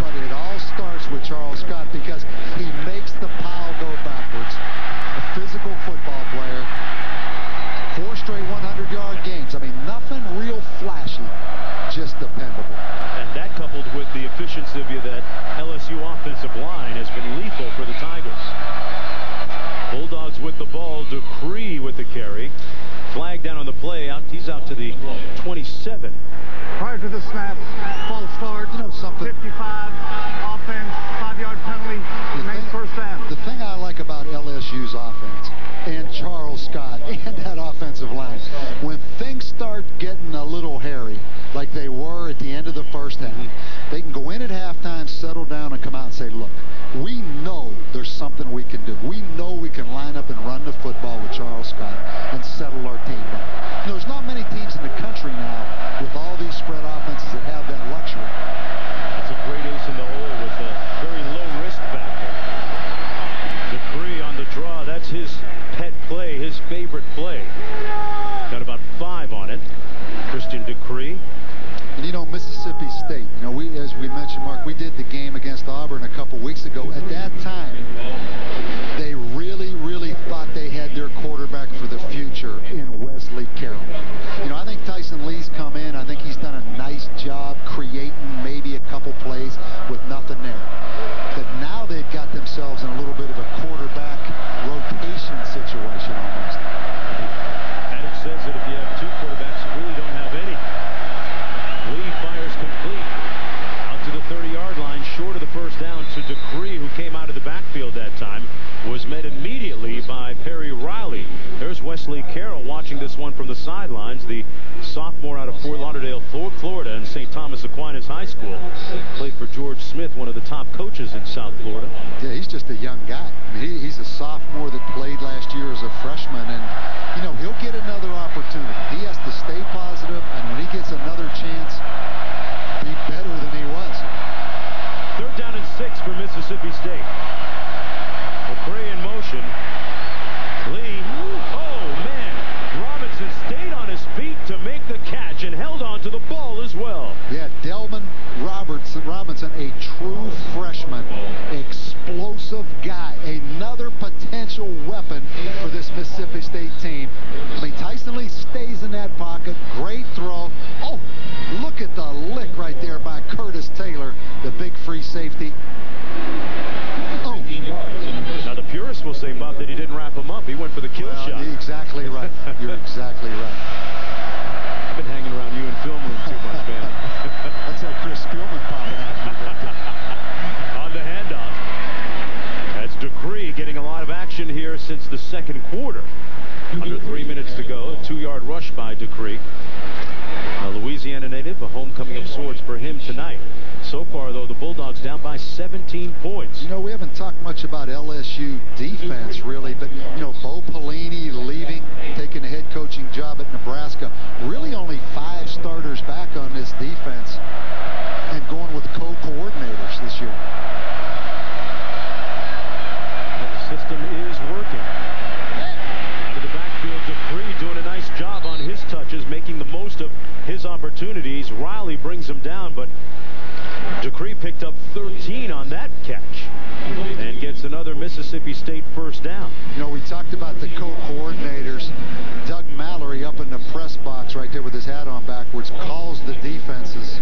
but it all starts with Charles Scott because he makes the pile go backwards. A physical football player. Four straight 100-yard games. I mean, nothing real flashy, just dependable. And that coupled with the efficiency of that LSU offensive line has been lethal for the Tigers. Bulldogs with the ball. Ducre with the carry. Flag down on the play. Out, he's out to the 27. Prior to the snap, false start, you know something. 55, offense, five-yard penalty, remains first down. The thing I like about LSU's offense and Charles Scott and that offensive line, when things start getting a little hairy, like they were at the end of the first half, they can go in at halftime, settle down, and come out and say, look, we know there's something we can do. We know we can line up and run the football with Charles Scott and settle our team down. There's not many teams in the country now with all these spread offenses that have that luxury. That's a great ace in the hole with a very low risk factor. Ducre on the draw. That's his pet play, his favorite play. Got about five on it. Christian Ducre. And you know, Mississippi State, you know, we, as we mentioned, Mark, we did the game against Auburn a couple weeks ago. At that time, they really, really thought they had their quarterback for the future in Wesley Carroll. You know, I think Tyson Lee's come in. I think he's done a nice job creating maybe a couple plays with nothing there. But now they've got themselves in a little bit of quarterback rotation situation almost. Adams says that if you have two quarterbacks, you really don't have any. Lee fires complete. Out to the 30-yard line, short of the first down to Ducre, who came out of the backfield that time. Was met immediately by Perry Riley. There's Wesley Carroll watching this one from the sidelines. The sophomore out of Fort Lauderdale, Florida, and St. Thomas Aquinas High School. Played for George Smith, one of the top coaches in South Florida. Yeah, he's just a young guy. I mean, he, he's a sophomore that played last year as a freshman, and you know he'll get another opportunity. He has to stay positive, and when he gets another chance, be better than he was. Third down and six for Mississippi State. McRae in motion. Lee. Oh, man. Robinson stayed on his feet to make the catch and held on to the ball as well. Yeah, Delman Robertson, Robinson, a true freshman, explosive guy, another potential weapon for this Mississippi State team. I mean, Tyson Lee stays in that pocket, great throw. Oh, look at the lick right there by Curtis Taylor, the big free safety. Oh. Now the purists will say, Bob, that he didn't wrap him up. He went for the kill well, shot. Exactly right. You're exactly right. I've been hanging around you in film room too much, man. That's that Chris Spielman popping out. On the handoff. That's Ducre getting a lot of action here since the second quarter. Under three minutes to go. A two-yard rush by Ducre. Louisiana native, a homecoming of sorts for him tonight. So far, though, the Bulldogs down by 17 points. You know, we haven't talked much about LSU defense, really, but, you know, Bo Pelini leaving, taking a head coaching job at Nebraska. Really only five starters back on this defense and going with co-coordinators this year. The system is working. Out of the backfield, Ducre doing a nice job on his touches, making the most of his opportunities. Riley brings him down, but Ducre picked up 13 on that catch and gets another Mississippi State first down. You know, we talked about the co-coordinators. Doug Mallory up in the press box right there with his hat on backwards calls the defenses.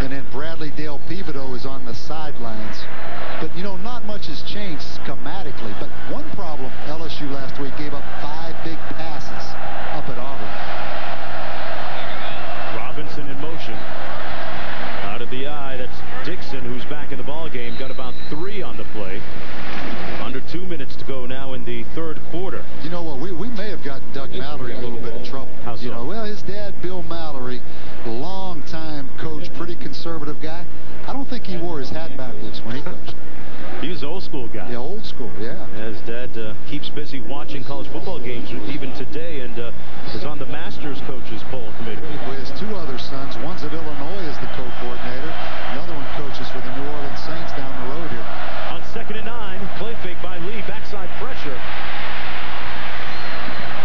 And then Bradley Dale Peveto is on the sidelines. But, you know, not much has changed schematically. But one problem, LSU last week gave up five big passes up at Auburn. Robinson in motion. Out of the eye, that's Dixon, who's back in the ball game. Got about three on the play. Under two minutes to go now in the third quarter. You know what? We, we may have gotten Doug Mallory a little bit in trouble. How so? You know, well, his dad, Bill Mallory, long-time coach, pretty conservative guy. I don't think he wore his hat backwards when he coached. He was an old school guy. Yeah, old school, yeah. His dad uh, keeps busy watching college football games even today and uh, is on the Masters coaches poll committee. With his two other sons, one's at Illinois as the co-coordinator. pressure.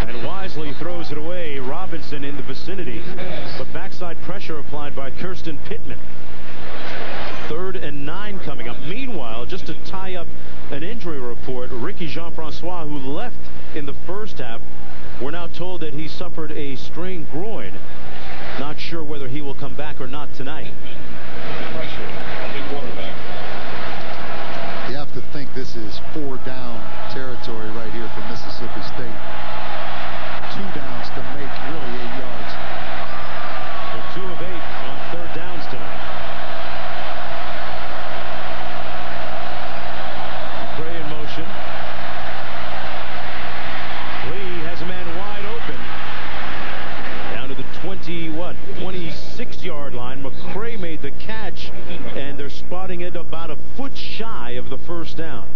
And wisely throws it away. Robinson in the vicinity. But backside pressure applied by Kirston Pittman. Third and nine coming up. Meanwhile, just to tie up an injury report, Ricky Jean-Francois, who left in the first half, we're now told that he suffered a strained groin. Not sure whether he will come back or not tonight. You have to think this is four down territory right here for Mississippi State. Two downs to make really eight yards. They're two of eight on third downs tonight. McRae in motion. Lee has a man wide open. Down to the 20, what, 26 yard line. McRae made the catch, and they're spotting it about a foot shy of the first down.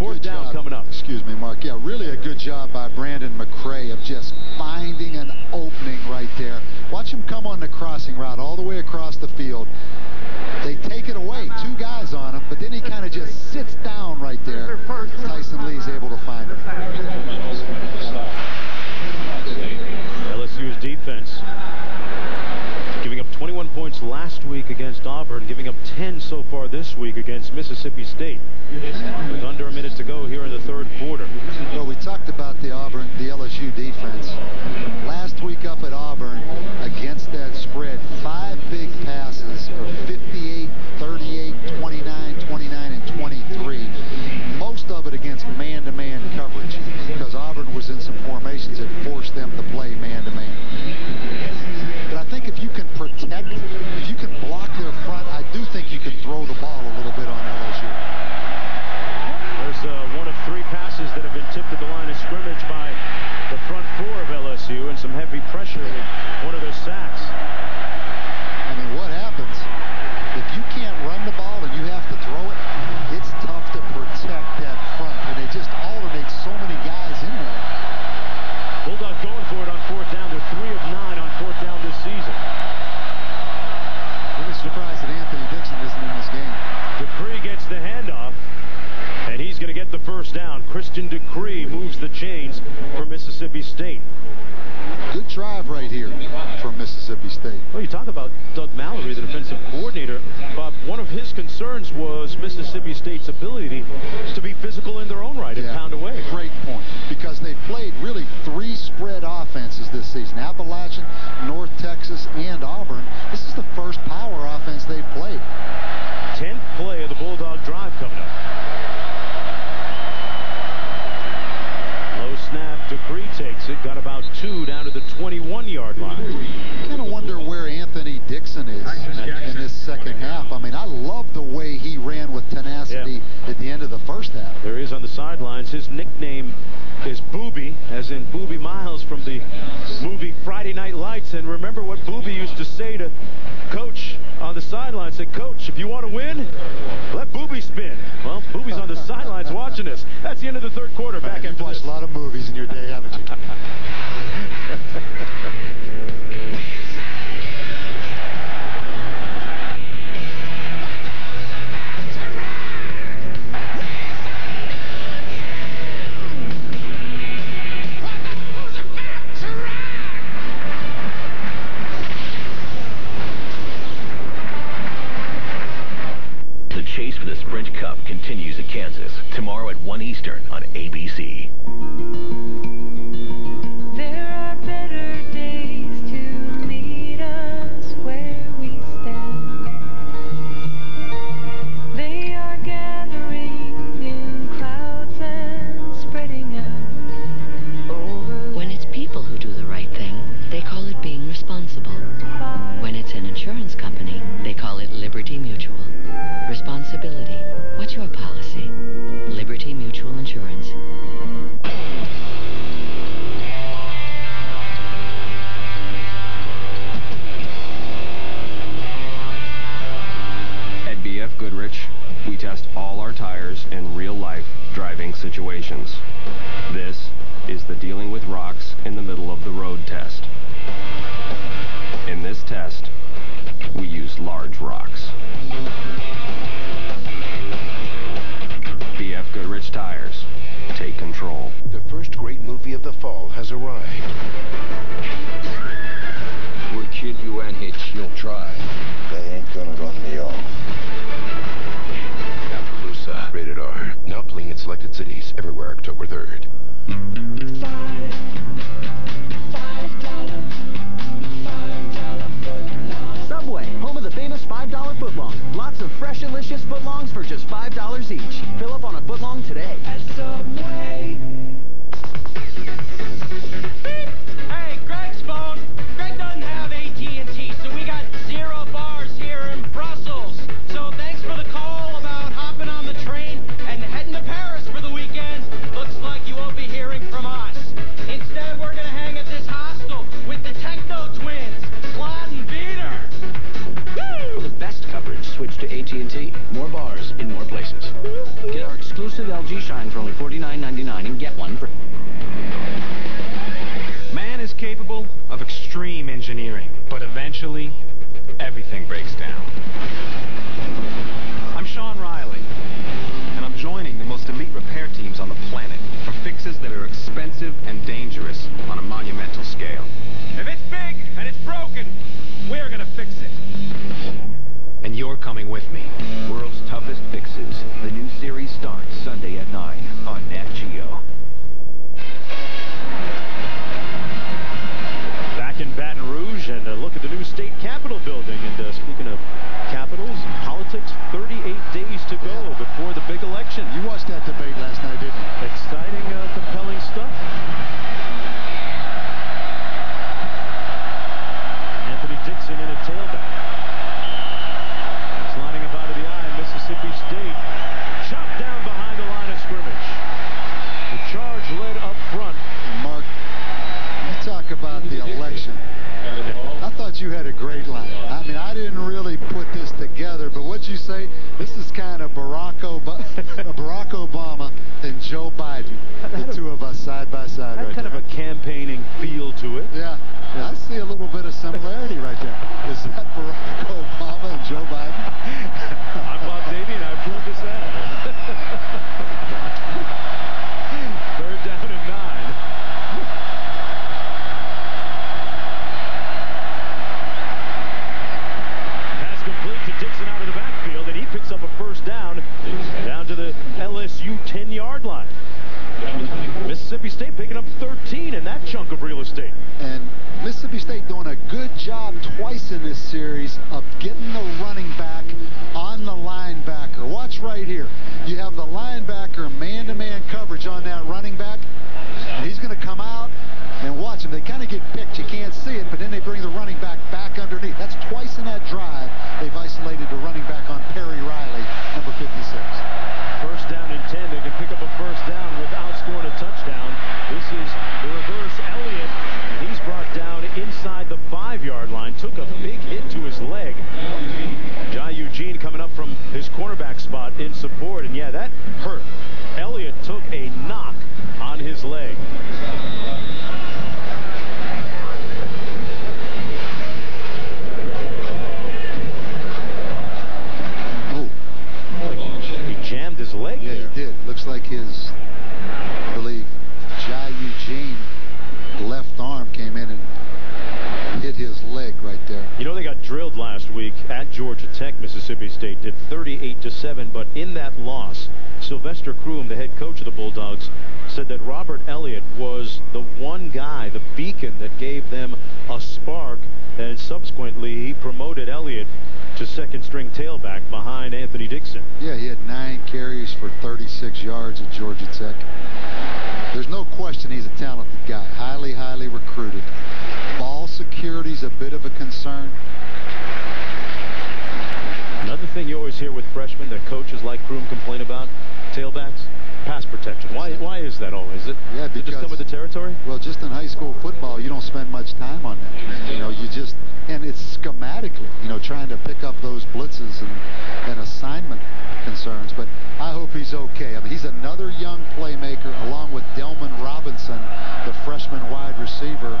Really so fourth good down job. coming up. Excuse me, Mark. Yeah, really a good job by Brandon McRae of just finding an opening right there. Watch him come on the crossing route all the way across the field. They take it away, two guys on him, but then he kind of just sits down right there. Tyson Lee's able to find him. LSU's defense giving up 21 last week against Auburn, giving up 10 so far this week against Mississippi State. With under a minute to go here in the third quarter. Well, we talked about the Auburn, the LSU defense. Last week up at Auburn, against that spread, five big passes of 58, 38, 29, 29, and 23. Most of it against man-to-man coverage, because Auburn was in some formations that forced them to play man-to-man. But I think if you can protect, if you can block their front, I do think you can throw the ball a little bit on LSU. There's uh, one of three passes that have been tipped at the line of scrimmage by the front four of LSU and some heavy pressure in one of their sacks. I mean, what happens if you can't run the ball and you have to throw it? It's tough to protect that front, and they just alternate so many guys in there. Bulldogs going for it on fourth down. They're three of nine on fourth down this season. Really surprised that Anthony Dixon isn't in this game. Ducre gets the handoff, and he's going to get the first down. Christian Ducre moves the chains for Mississippi State. Good drive right here from Mississippi State. Well, you talk about Doug Mallory, the defensive coordinator. Bob, one of his concerns was Mississippi State's ability to be physical in their own right and Yeah, pound away. Great point. Because they've played really three spread offenses this season. Appalachian, North Texas, and Auburn. This is the first power offense they've played. Tenth play of the Bulldog drive coming up. Low snap, Ducre takes it, got about two down to the 21-yard line. kind of wonder where Anthony Dixon is in this second half. I mean, I love the way he ran with tenacity at the end of the first half. There is on the sidelines. His nickname is Boobie, as in Boobie Miles from the movie Friday Night Lights. And remember what Boobie used to say to Coach on the sideline. Said, Coach, if you want to win, let Boobie spin. Well, Boobie's on the sidelines watching this. That's the end of the third quarter. Back Man, after you've watched this. a lot of movies in your day, haven't you? continues at Kansas tomorrow at 1 Eastern on ABC. String tailback behind Anthony Dixon. Yeah, he had nine carries for 36 yards at Georgia Tech. There's no question he's a talented guy, highly, highly recruited. Ball security's a bit of a concern. Another thing you always hear with freshmen that coaches like Croom complain about, tailbacks, pass protection. Why, why is that always? It, yeah, because, it just come with the territory? Well, just in high school football, you don't spend much I mean, he's another young playmaker along with Delman Robinson, the freshman wide receiver.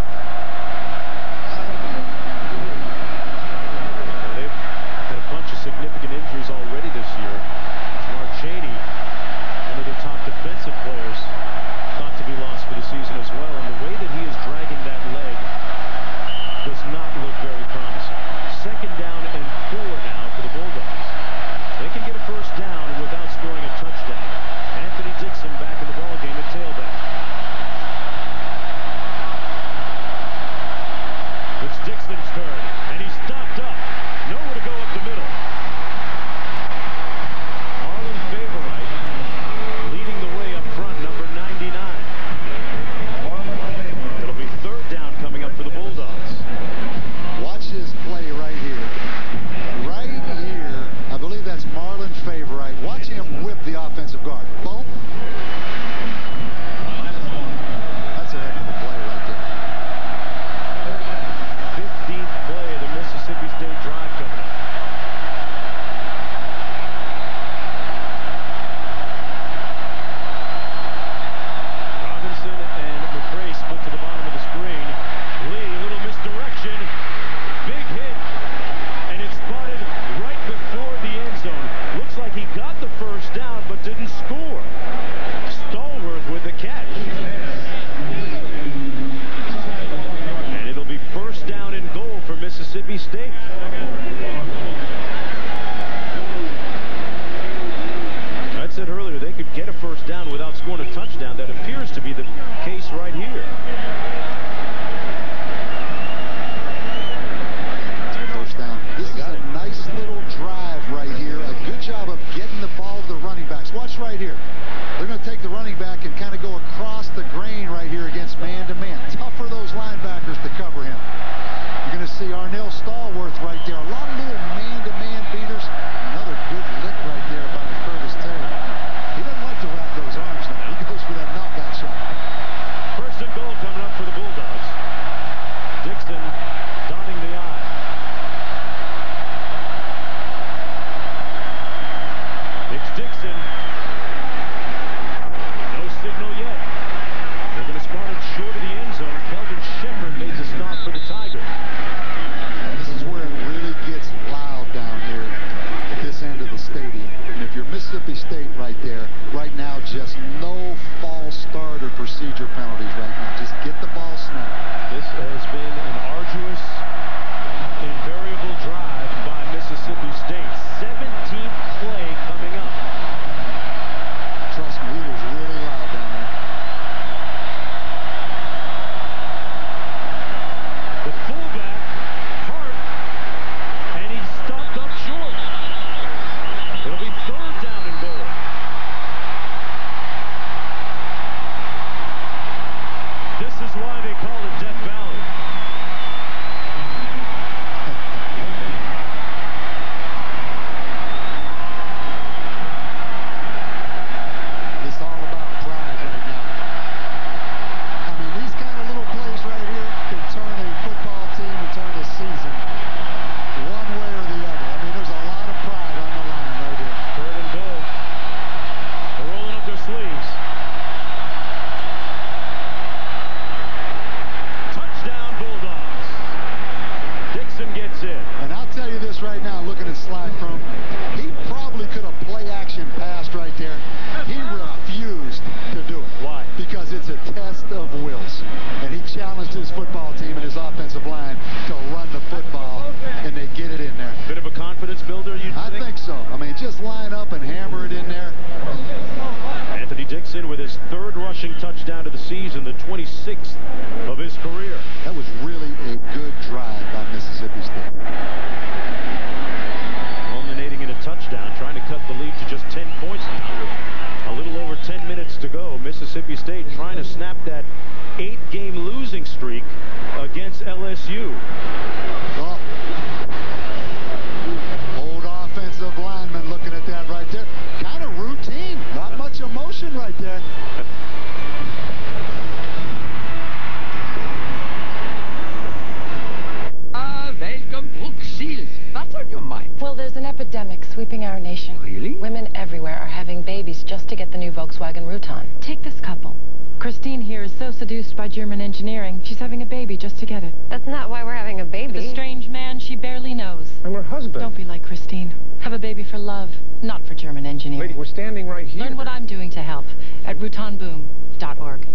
Engineering, she's having a baby just to get it. That's not why we're having a baby. With a strange man she barely knows. I'm her husband. Don't be like Christine. Have a baby for love, not for German engineering. Lady, we're standing right here. Learn what I'm doing to help at routanboom.org.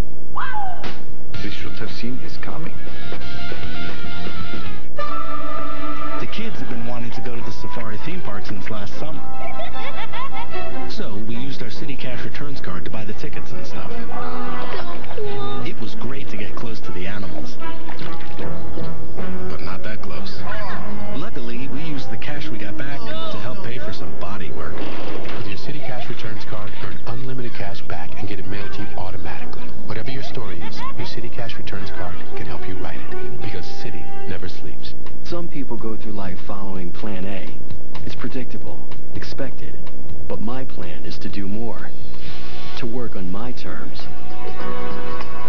They should have seen this coming. The kids have been wanting to go to the safari theme park since last summer. So we used our City Cash returns card to buy the tickets and stuff. It was great to get close to the animals. But not that close. Luckily, we used the cash we got back to help pay for some body work. With your City Cash returns card, earn unlimited cash back and get it mailed to you automatically. Whatever your story is, your City Cash returns card can help you write it. Because City never sleeps. Some people go through life following plan A. It's predictable, expected. But my plan is to do more. To work on my terms.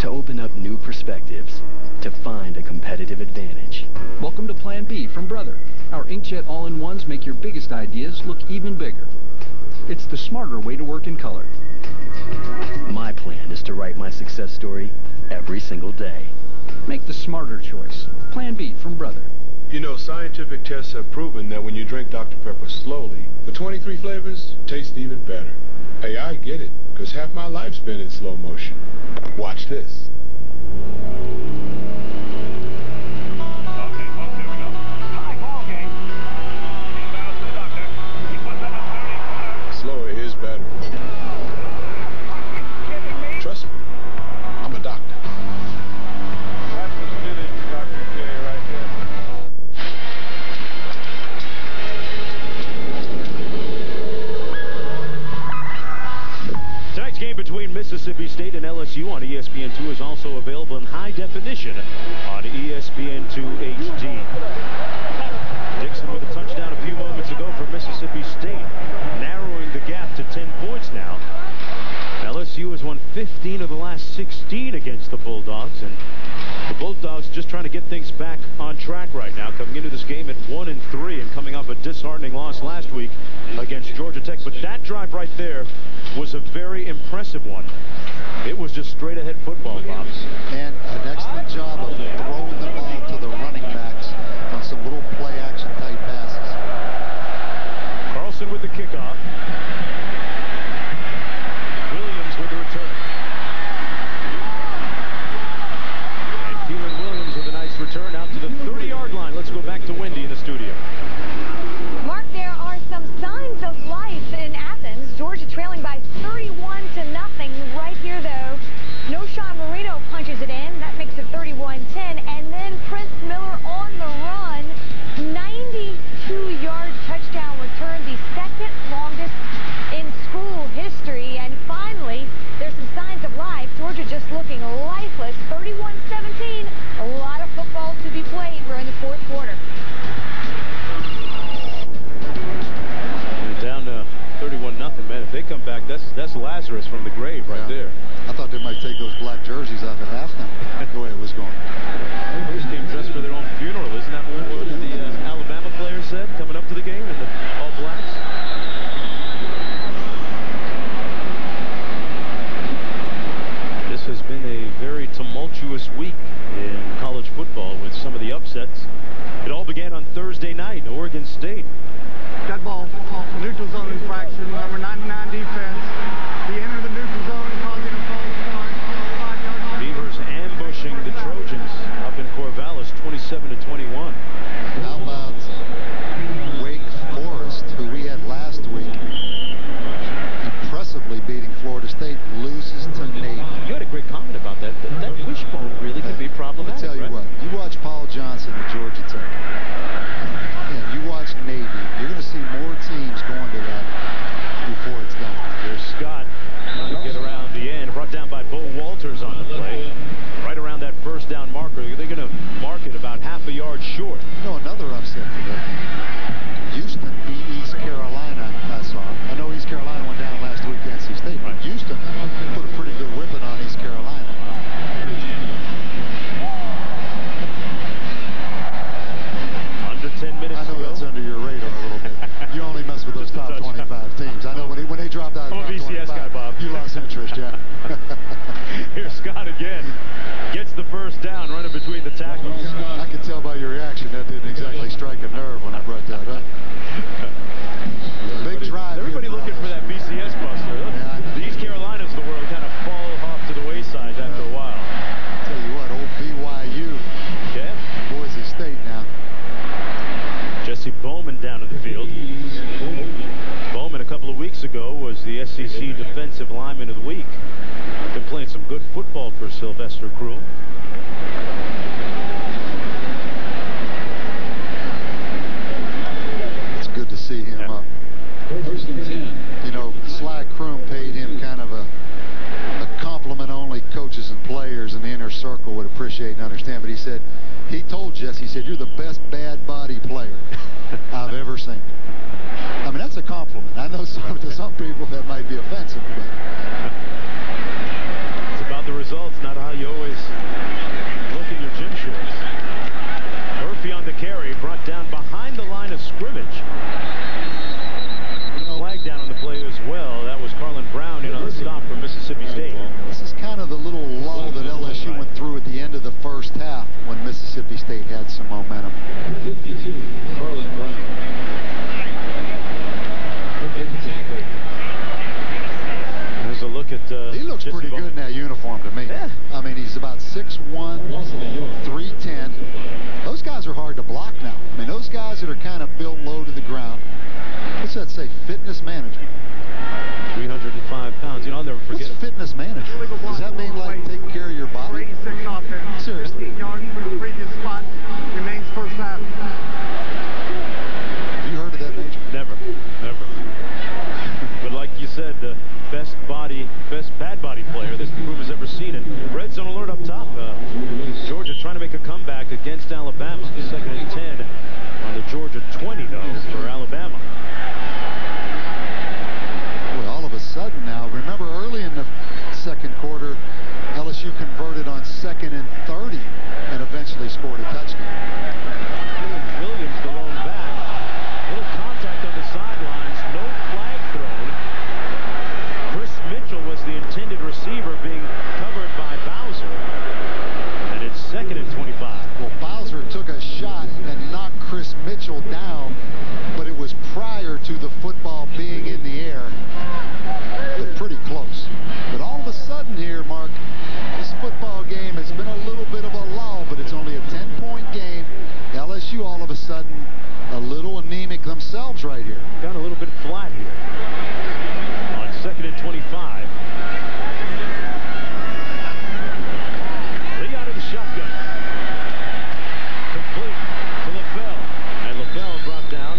To open up new perspectives. To find a competitive advantage. Welcome to Plan B from Brother. Our inkjet all-in-ones make your biggest ideas look even bigger. It's the smarter way to work in color. My plan is to write my success story every single day. Make the smarter choice. Plan B from Brother. You know, scientific tests have proven that when you drink Dr. Pepper slowly, the 23 flavors taste even better. Hey, I get it, because half my life's been in slow motion. Watch this. And on E ESPN2 is also available in high definition on E ESPN2 HD. Dixon with a touchdown a few moments ago for Mississippi State, narrowing the gap to 10 points now. LSU has won 15 of the last 16 against the Bulldogs, and the Bulldogs just trying to get things back on track right now, coming into this game at 1 and 3 and coming off a disheartening loss last week against Georgia Tech. But that drive right there was a very impressive one. It was just straight ahead football, Bob. And an excellent job of throwing come back, that's that's Lazarus from the grave right there. I thought they might take those black jerseys off at halftime, the way it was going. This team dressed for their own funeral. Isn't that what one of the uh, Alabama players said coming up to the game in the All Blacks? This has been a very tumultuous week in college football with some of the upsets. It all began on Thursday night, Oregon State. Dead ball, neutral zone infraction, number Johnson at Georgia Tech. And you watch Navy, you're going to see more teams going to that before it's done. There's Scott trying to get around the end, brought down by Bo Walters on the play. Right around that first down marker, they're going to mark it about half a yard short. Scott again gets the first down running between the tackles. I can tell by your reaction that didn't exactly strike a nerve when I brought that up. Big drive. Everybody looking for that BCS buster. Yeah, Carolinas of the world kind of fall off to the wayside yeah. after a while. Tell you what, old BYU. Yeah. Boise State now. Jesse Bowman down in the field. Bowman a couple of weeks ago was the SEC Defensive Lineman of the Week. Playing some good football for Sylvester Croom. It's good to see him up. You know, Sly Croom paid him kind of a, a compliment only coaches and players in the inner circle would appreciate and understand. But he said, he told Jesse, he said, you're the best bad body player I've ever seen. I mean, that's a compliment. I know some, to some people that might be offensive, but It's about the results, not how you always look in your gym shorts. Murphy on the carry, brought down behind the line of scrimmage. Flag down on the play as well. That was Carlin Brown in on the stop for Mississippi State. this is kind of the little lull that LSU went through at the end of the first half when Mississippi State had some momentum. 52, Carlin Brown. There's a look at. Uh, He looks pretty good in that uniform to me. Yeah. I mean, he's about 6'1", 310. Those guys are hard to block now. I mean, those guys that are kind of built low to the ground. What's that say? Fitness management. 305 pounds. You know, I'll never forget What's it. fitness management? Does that mean like taking care of your body? 86 offense. Seriously. 15 yards from the previous spot. Remains first half. Have you heard of that, Major? Never, never. but like you said, the best body, best bad body player this group has ever seen. And red zone alert up top. Uh, Georgia trying to make a comeback against Alabama. Second and 10 on the Georgia 20, though, for Alabama. Boy, all of a sudden now, remember early in the second quarter, LSU converted on second and 30 scored a touchdown. Williams, the lone back. Little contact on the sidelines. No flag thrown. Chris Mitchell was the intended receiver being covered by Bowser. And it's second and 25. Well, Bowser took a shot and knocked Chris Mitchell down, but it was prior to the football being in the air, but pretty close. But all of a sudden here, Mark, this football game has been a little bit of a lull, but it's only a 10-point game. LSU all of a sudden a little anemic themselves right here. Got a little bit flat here. On second and 25. Lee out of the shotgun. Complete to LaFell. And LaFell brought down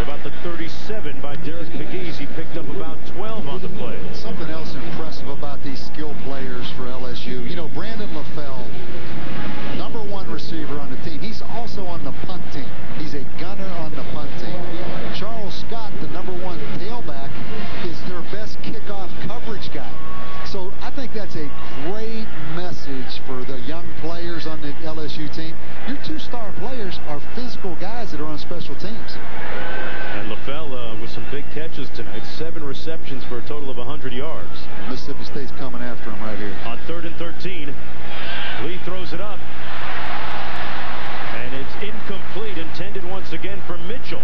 about the 37 by Derek Pegues. He picked up about 12 on the play. Something else impressive about these skill players for LSU. You know, Brandon LaFell, team. He's a gunner on the punt team. Charles Scott, the number one tailback, is their best kickoff coverage guy. So I think that's a great message for the young players on the LSU team. Your two star players are physical guys that are on special teams. And LaFell uh, with some big catches tonight. Seven receptions for a total of 100 yards. Mississippi State's coming after him right here. On third and 13, Lee throws it up. And it's incomplete, intended once again for Mitchell.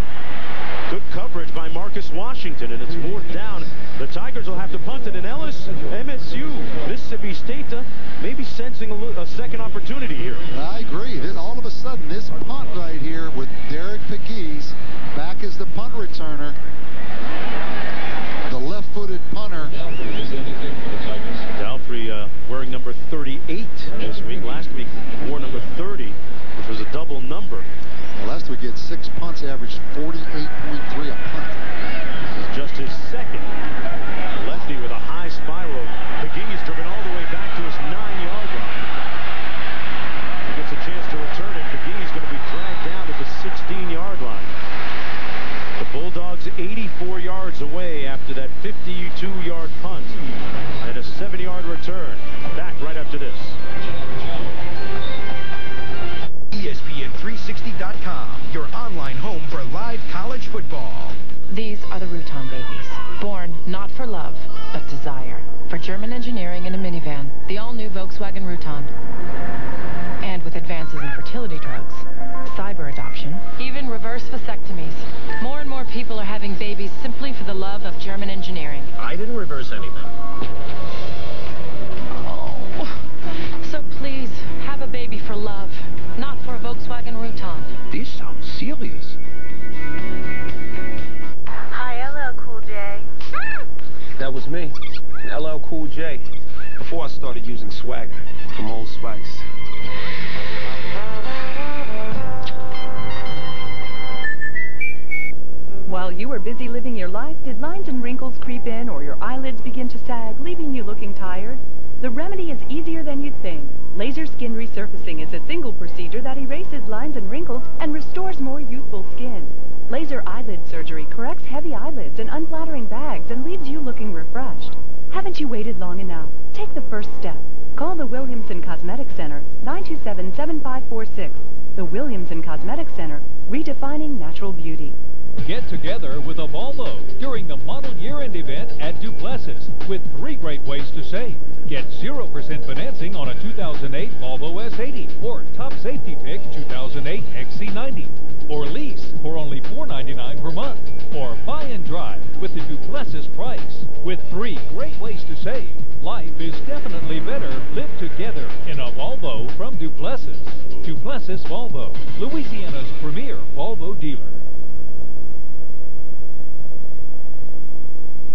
Good coverage by Marcus Washington, and it's fourth down. The Tigers will have to punt it, and Ellis, MSU, Mississippi State, uh, maybe sensing a, a second opportunity here. I agree. All of a sudden, this punt right here with Derek Pegues back as the punt returner, the left-footed punter. Dalfrey uh, wearing number 38 this week. Last week wore number 30, which was a double number. Well, last week six punts, averaged 48.3 a punt. This is just his second. Lefty with a high spiral. McGee's driven all the way back to his nine-yard line. He gets a chance to return it. McGee's going to be dragged down to the 16-yard line. The Bulldogs 84 yards away after that 52-yard punt and a 7-yard return. Back right after this. College football. These are the Routan babies. Born not for love, but desire. For German engineering in a minivan, the all-new Volkswagen Routan. And with advances in fertility drugs, cyber adoption, even reverse vasectomies. More and more people are having babies simply for the love of German engineering. I didn't reverse anything. Cool J, before I started using Swagger from Old Spice. While you were busy living your life, did lines and wrinkles creep in or your eyelids begin to sag, leaving you looking tired? The remedy is easier than you'd think. Laser skin resurfacing is a single procedure that erases lines and wrinkles and restores more youthful skin. Laser eyelid surgery corrects heavy eyelids and unflattering bags and leaves you looking refreshed. Haven't you waited long enough? Take the first step. Call the Williamson Cosmetic Center, 927-7546. The Williamson Cosmetic Center, redefining natural beauty. Get together with a Volvo during the model year-end event at Duplessis with three great ways to save. Get 0% financing on a 2008 Volvo S80 or top safety pick 2008 XC90. Or lease for only $4.99 per month. Or buy and drive with the Duplessis price. With three great ways to save, life is definitely better lived together in a Volvo from Duplessis. Duplessis Volvo, Louisiana's premier Volvo dealer.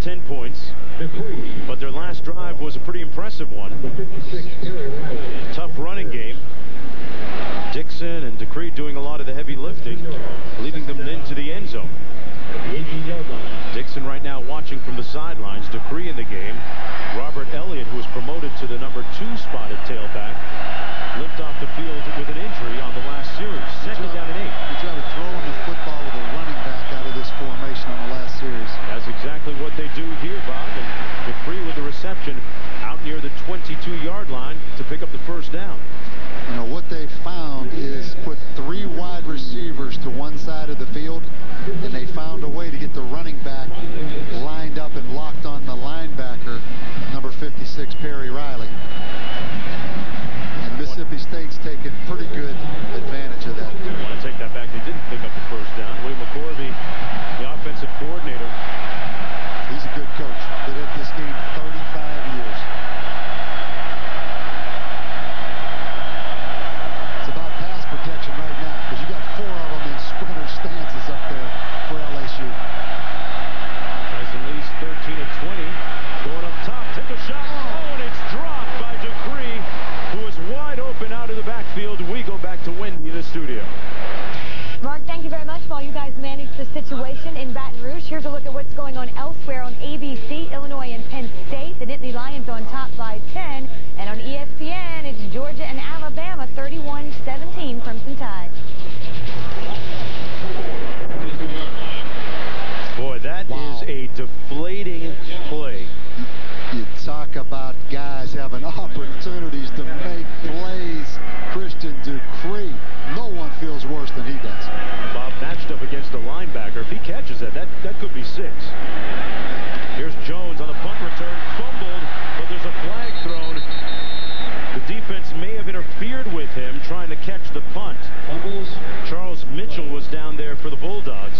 10 points, but their last drive was a pretty impressive one. Tough running game. Dixon and Ducre doing a lot of the heavy lifting, leading them into the end zone. Dixon right now watching from the sidelines. Ducre in the game. Robert Elliott, who was promoted to the number two spot at tailback, limped off the field with an injury on the last series. Second down and eight. Good job of throwing the football with a running back out of this formation on the last series. That's exactly what they do here, Bob. And Ducre with the reception out near the 22-yard line to pick up the first down. You know, what they found is put three wide receivers to one side of the field, and they found a way to get the running back lined up and locked on the linebacker, number 56, Perry Riley. And Mississippi State's taken pretty good advantage of that. want to take that back. They didn't pick up the first down. William McCoy, the, the offensive coordinator. He's a good coach. Been at this game 35 years. It's about pass protection right now because you got four of them in sprinter stances up there for LSU. Tyson Lee's 13 of 20. Going up top, take a shot. Oh, and it's dropped by Ducre, who is wide open out of the backfield. We go back to Wendy in the studio. Mark, thank you very much. While you guys manage the situation in Baton Rouge, here's a look at what's going on elsewhere on ABC, Illinois and Penn State. The Nittany Lions on top by 10. And on E ESPN, it's Georgia and Alabama, 31-17 Crimson Tide. Boy, that is a deflating play. You talk about guys having opportunities to make plays. Christian Dupree, no one feels worse than he does. Bob matched up against the linebacker. If he catches that, that, that could be six. Here's Jones on the punt return, fumbled, but there's a flag thrown. The defense may have interfered with him trying to catch the punt. Charles Mitchell was down there for the Bulldogs.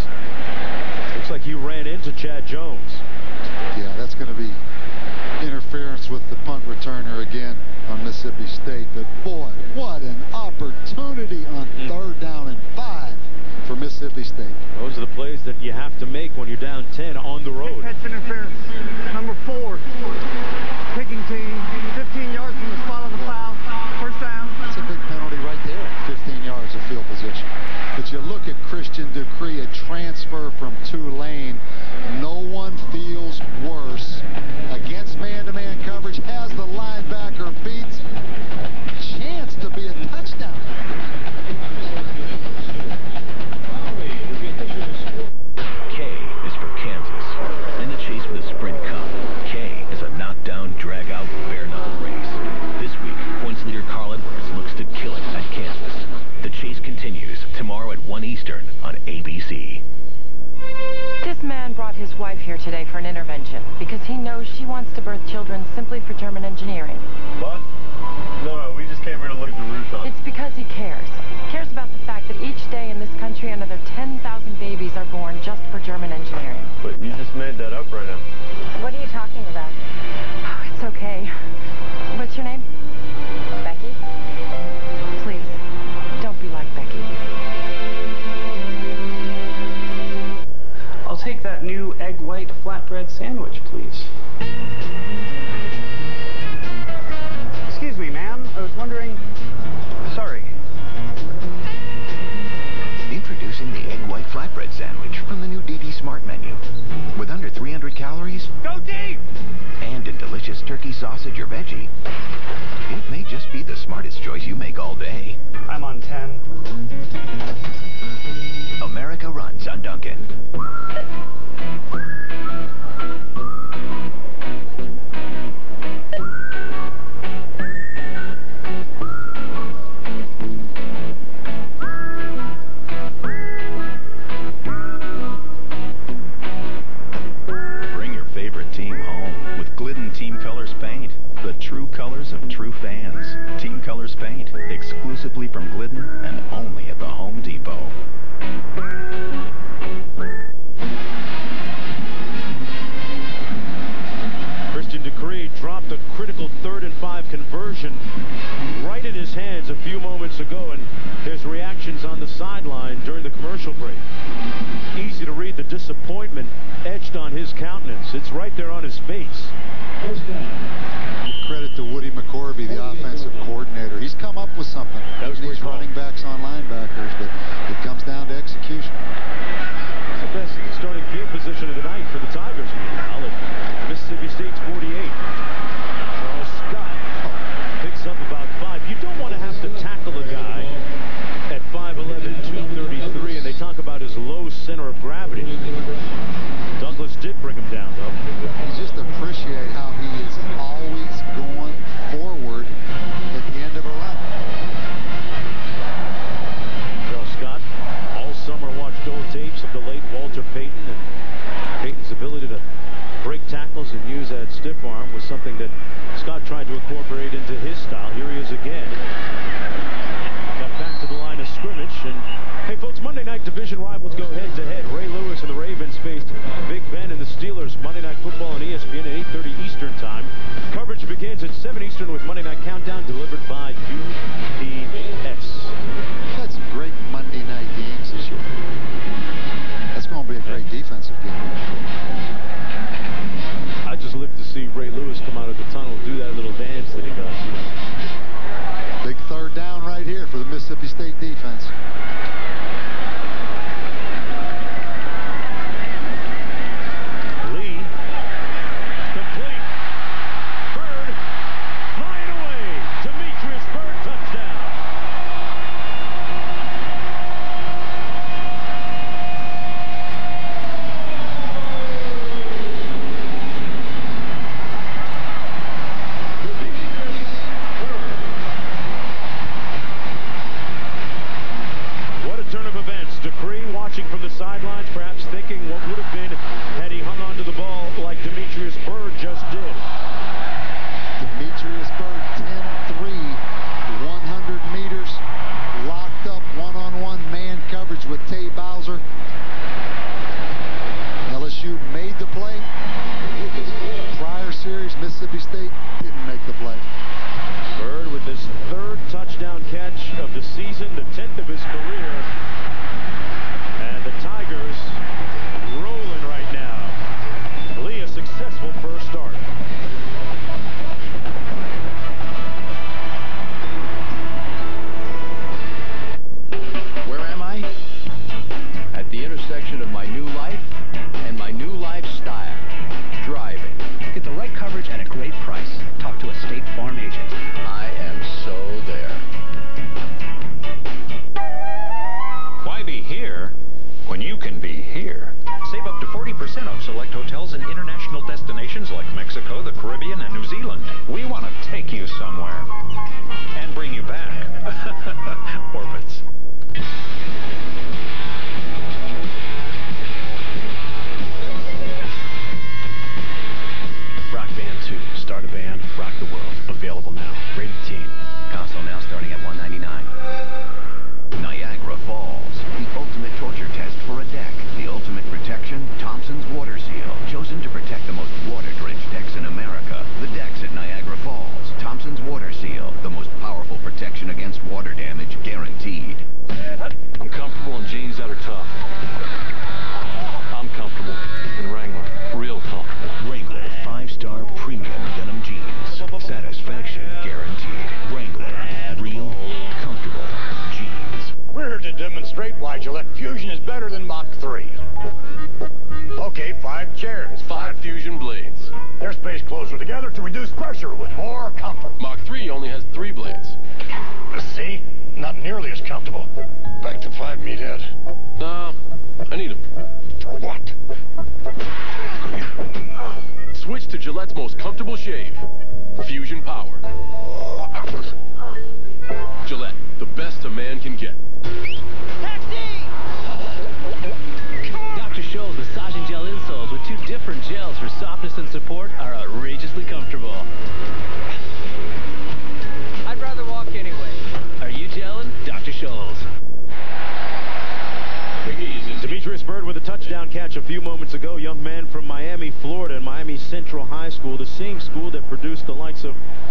Looks like he ran into Chad Jones. Yeah, that's going to be interference with the punt returner again on Mississippi State. But boy, what an opportunity on hmm. third down and five for Mississippi State. Those are the plays that you have to make when you're down 10 on the road. Catch interference. Number four. Kicking team. 15 yards from the spot of the foul. First down. That's a big penalty right there, 15 yards of field position. But you look at Christian Dupree, a transfer from Tulane. No one feels Eastern on ABC. This man brought his wife here today for an intervention because he knows she wants to birth children simply for German engineering. What? No, no, we just came here to look at the Routan. It's because he cares. Cares about the fact that each day in this country another 10,000 babies are born just for German engineering. But you just made that up right now. What are you talking about? Oh, it's okay. What's your name? Flatbread sandwich, please. Excuse me, ma'am. I was wondering... Sorry. Introducing the egg white flatbread sandwich from the new DD Smart menu. With under 300 calories Go deep! and a delicious turkey sausage or veggie, it may just be the smartest choice you make all day. I'm on 10. America runs on Dunkin'. True colors of true fans. Team Colors paint, exclusively from Glidden and only at the Home Depot. Christian Ducre dropped a critical third and five conversion right in his hands a few moments ago, and his reactions on the sideline during the commercial break. Easy to read the disappointment etched on his countenance. It's right there on his face. Credit to Woody McCorvey, the oh, offensive coordinator. He's come up with something. That was these great call. running backs on linebackers, but it comes down to execution. It's the best starting field position of the night for the Tigers at Mississippi State's 48. And use that stiff arm was something that Scott tried to incorporate into his style. Here he is again. Got back to the line of scrimmage, and hey folks, Monday night division rivals go head to head. Ray Lewis and the Ravens faced Big Ben and the Steelers. Monday Night Football on ESPN at 8:30 Eastern Time. Coverage begins at 7 Eastern with Monday Night Countdown delivered by UPS. For the State defense. Produced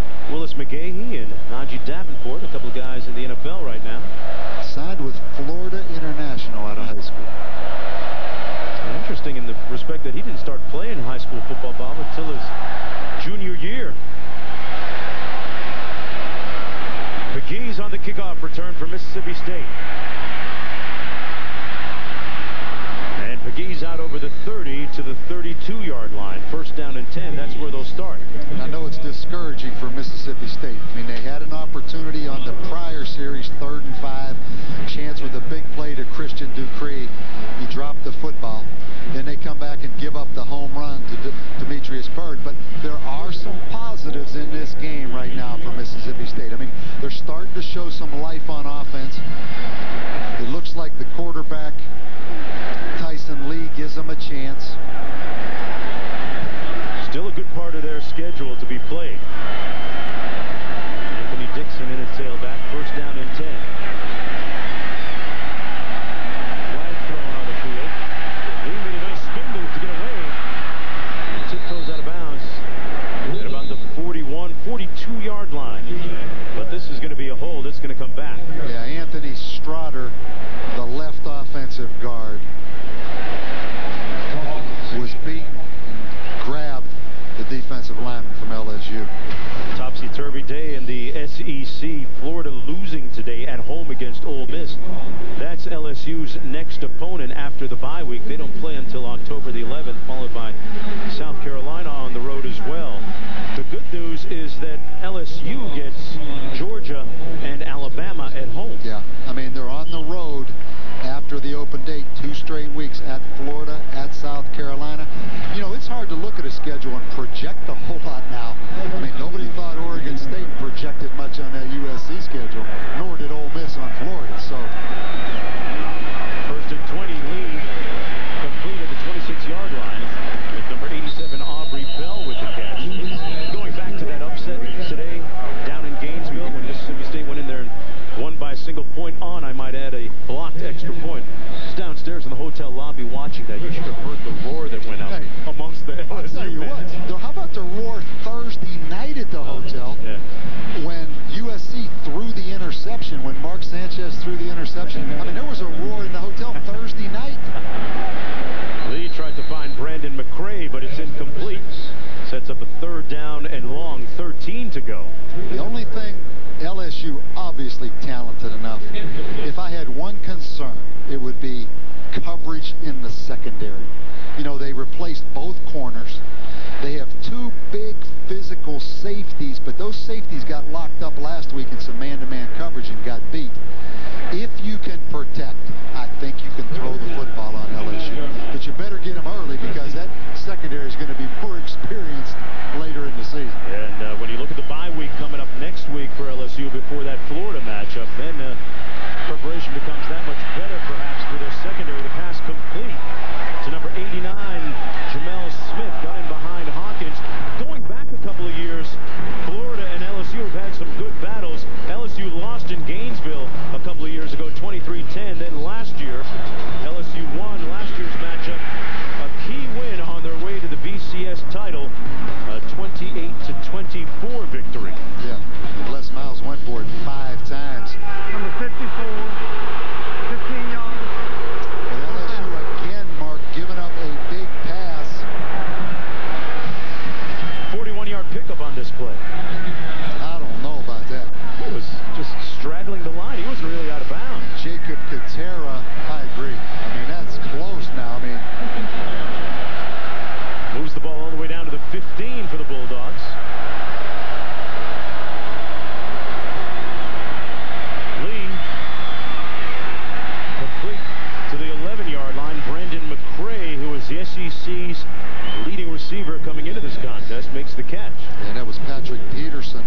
makes the catch. And that was Patrick Peterson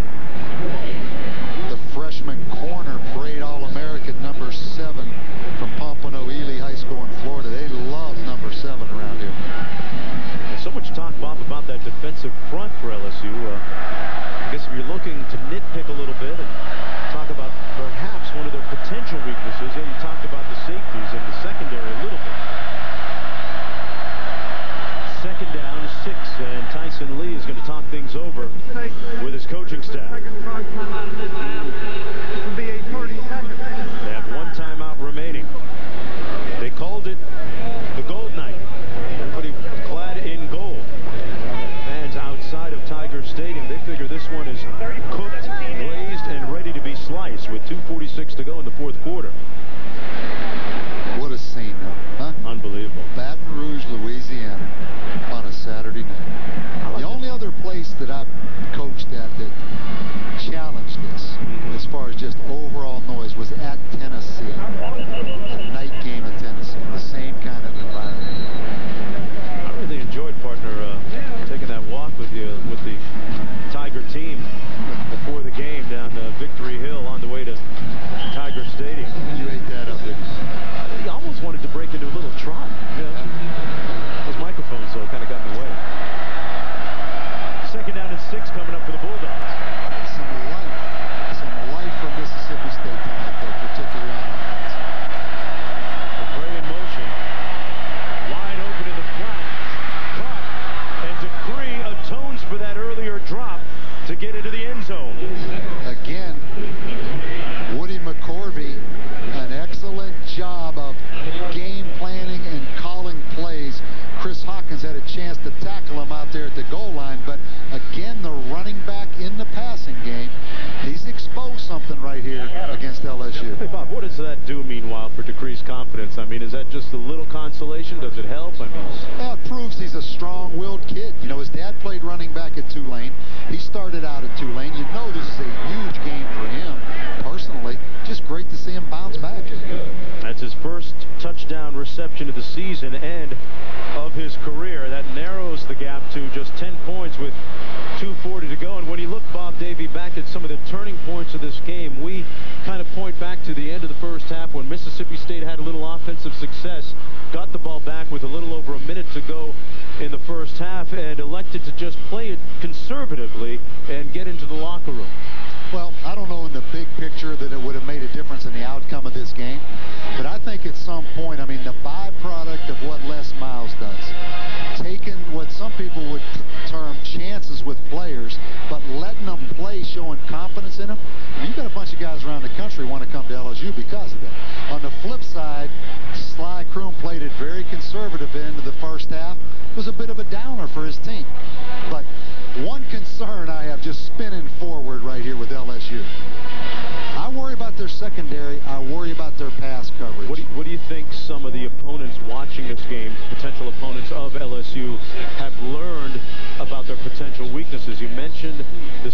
success. Got the ball back with a little over a minute to go in the first half and elected to just play it conservatively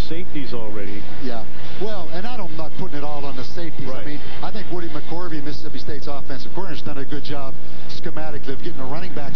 safeties already. Yeah. Well, and I don't, I'm not putting it all on the safeties. Right. I mean, I think Woody McCorvey, Mississippi State's offensive coordinator, has done a good job schematically of getting a running back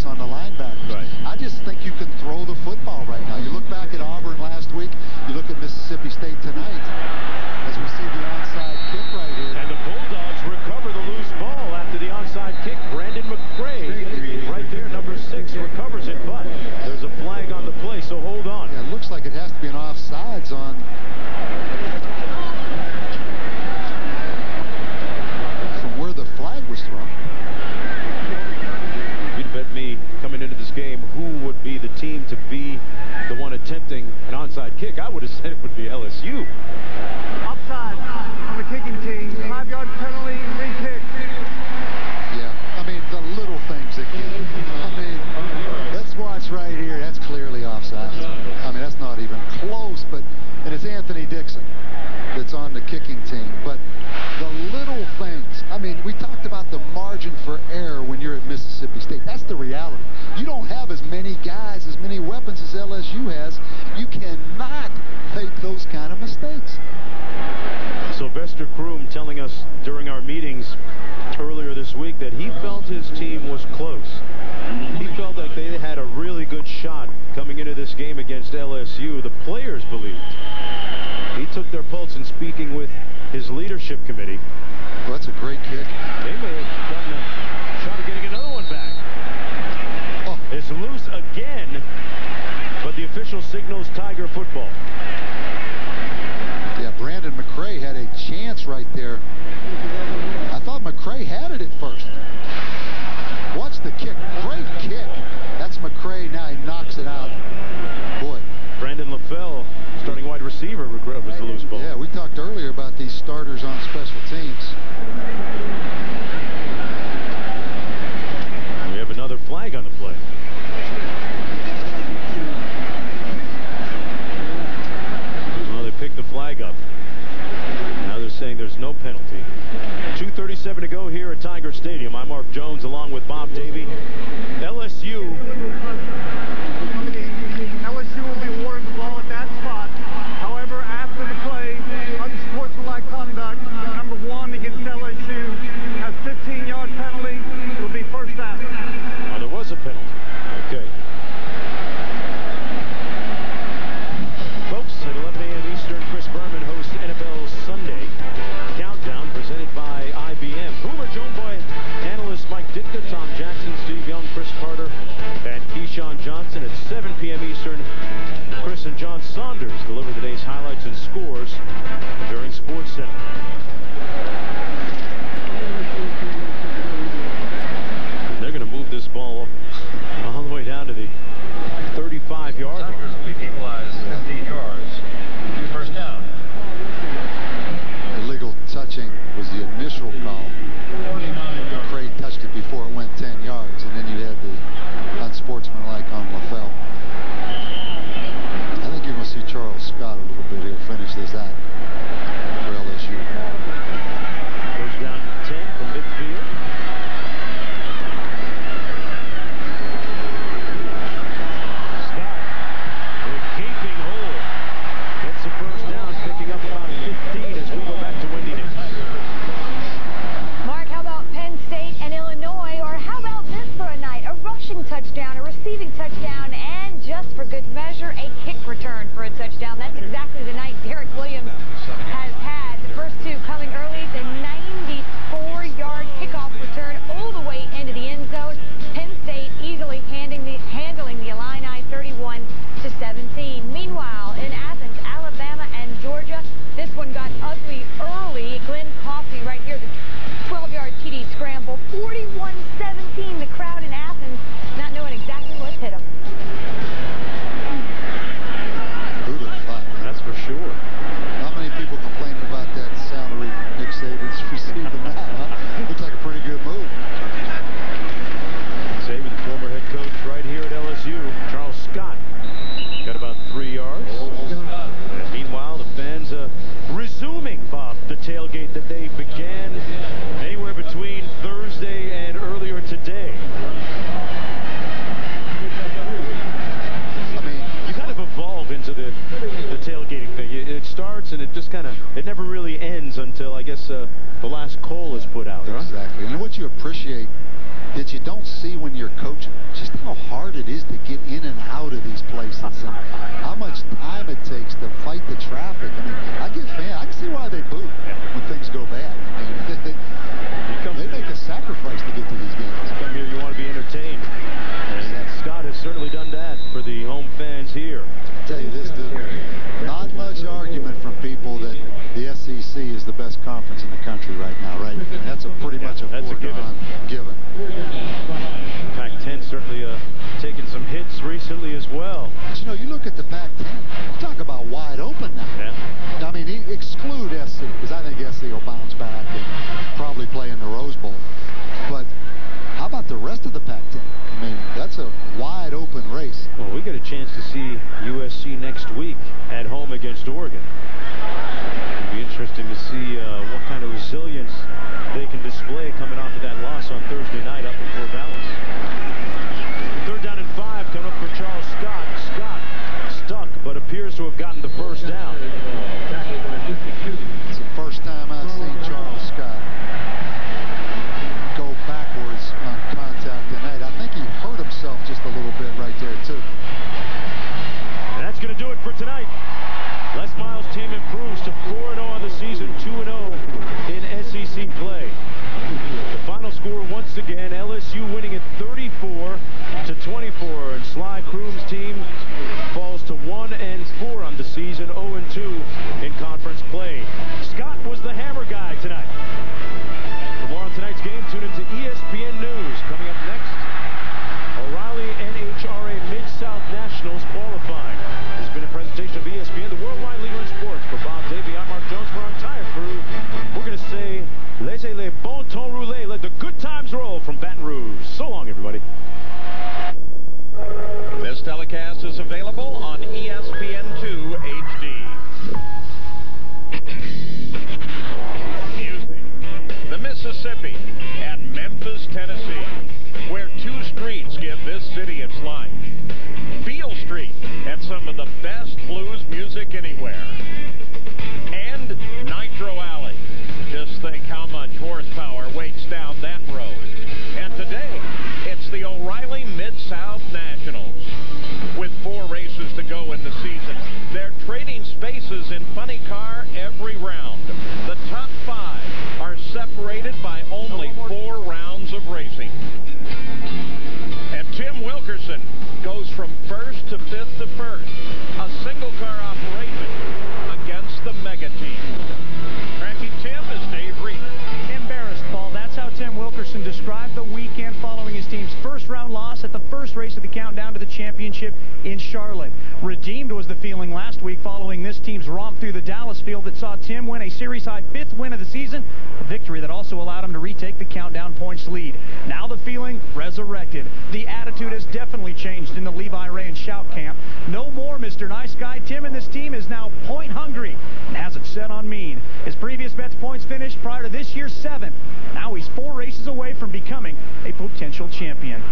him win a series-high fifth win of the season, a victory that also allowed him to retake the countdown points lead. Now the feeling resurrected. The attitude has definitely changed in the Levi Ray and Shoup camp. No more Mr. Nice Guy. Tim and this team is now point hungry and has it set on mean. His previous best points finish prior to this year's seventh. Now he's four races away from becoming a potential champion.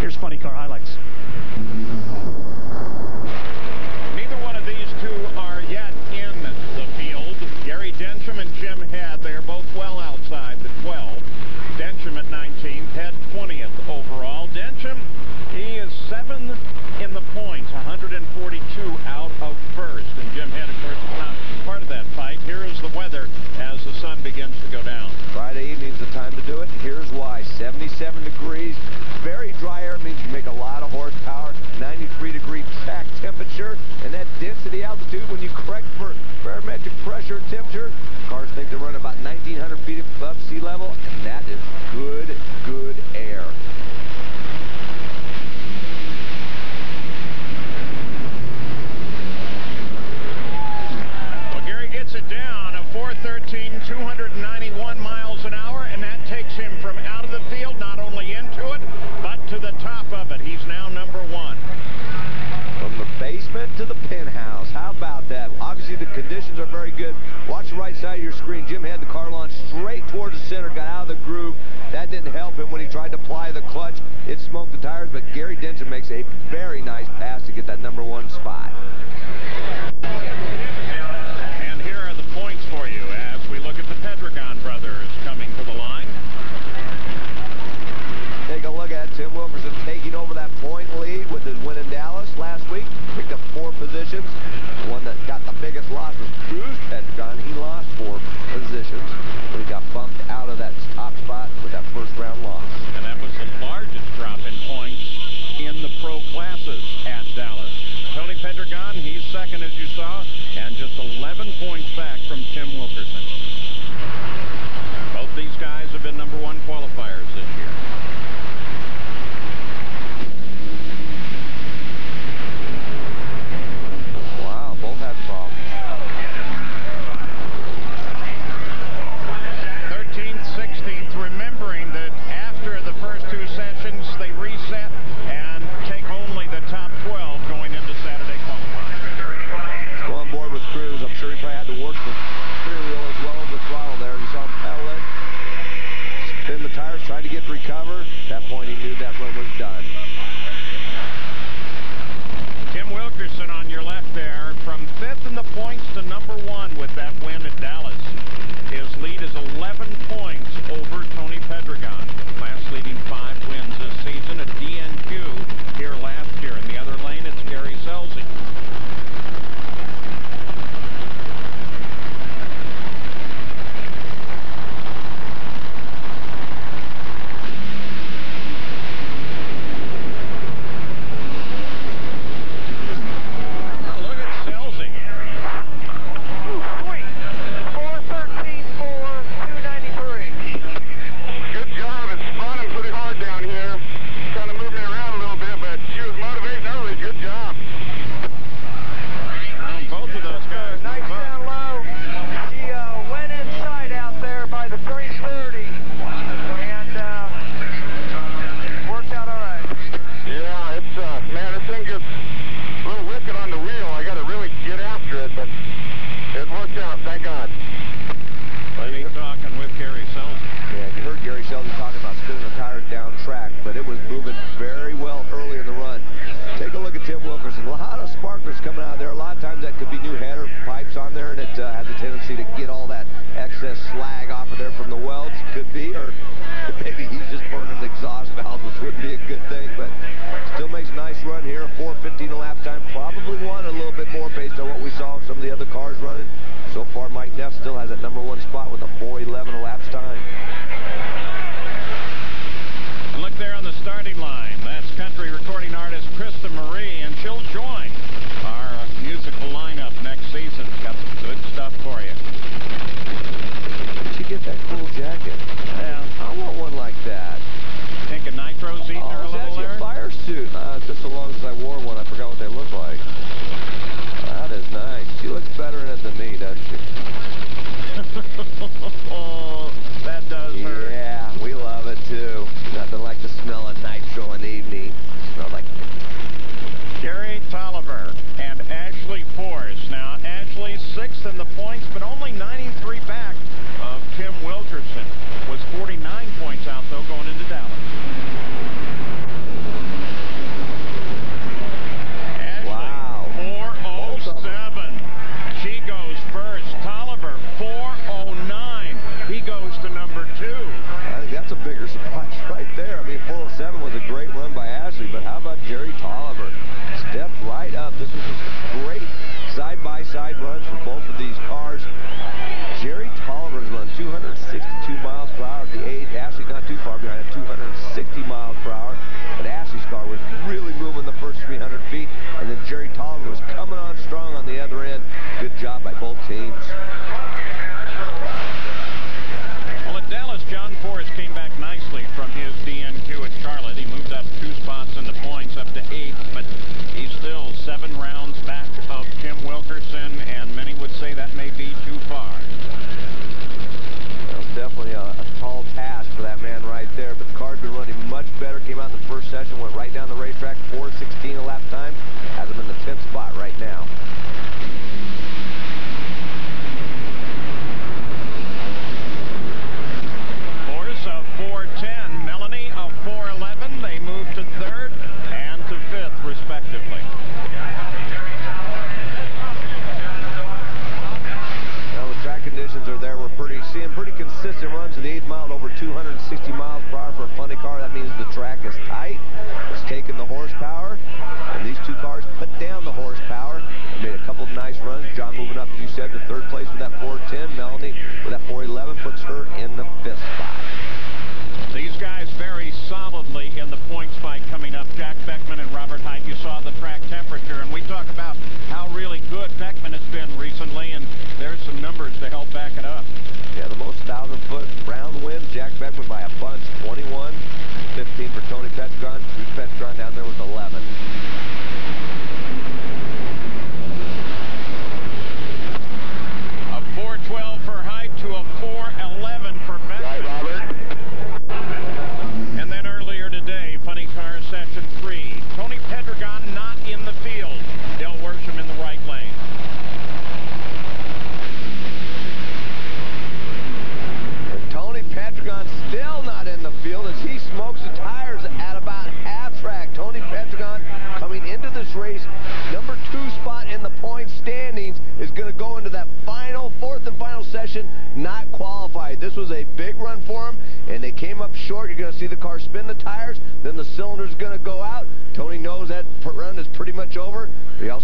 Here's Funny Car Highlights. 97 degrees. Very dry air means you make a lot of horsepower, 93 degree track temperature, and that density altitude, when you correct for barometric pressure and temperature,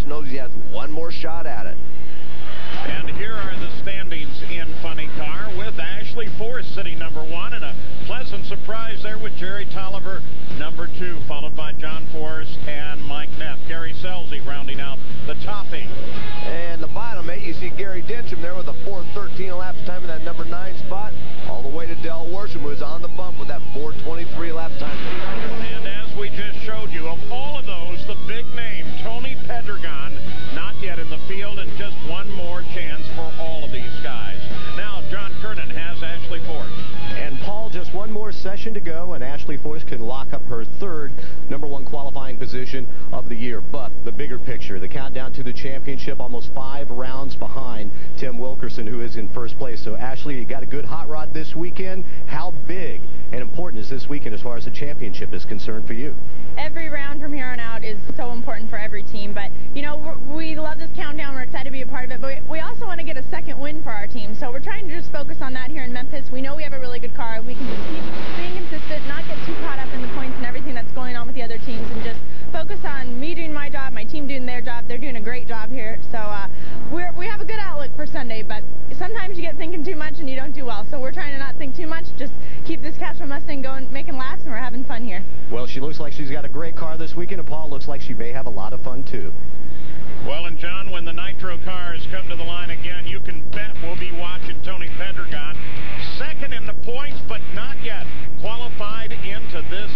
knows the to the championship, almost five rounds behind Tim Wilkerson, who is in first place. So, Ashley, you got a good hot rod this weekend. How big and important is this weekend as far as the championship is concerned for you? Every round from here on out is so important for every team, but, you know, we love this countdown. We're excited to be a part of it, but we also want to get a second win for our team. So we're trying to just focus on that here in Memphis. We know we have a really good car. We can do too much. Just keep this Castrol Mustang going, making laughs and we're having fun here. Well, she looks like she's got a great car this weekend, and Paul looks like she may have a lot of fun, too. Well, and John, when the Nitro cars come to the line again, you can bet we'll be watching Tony Pedregon. Second in the points, but not yet qualified into this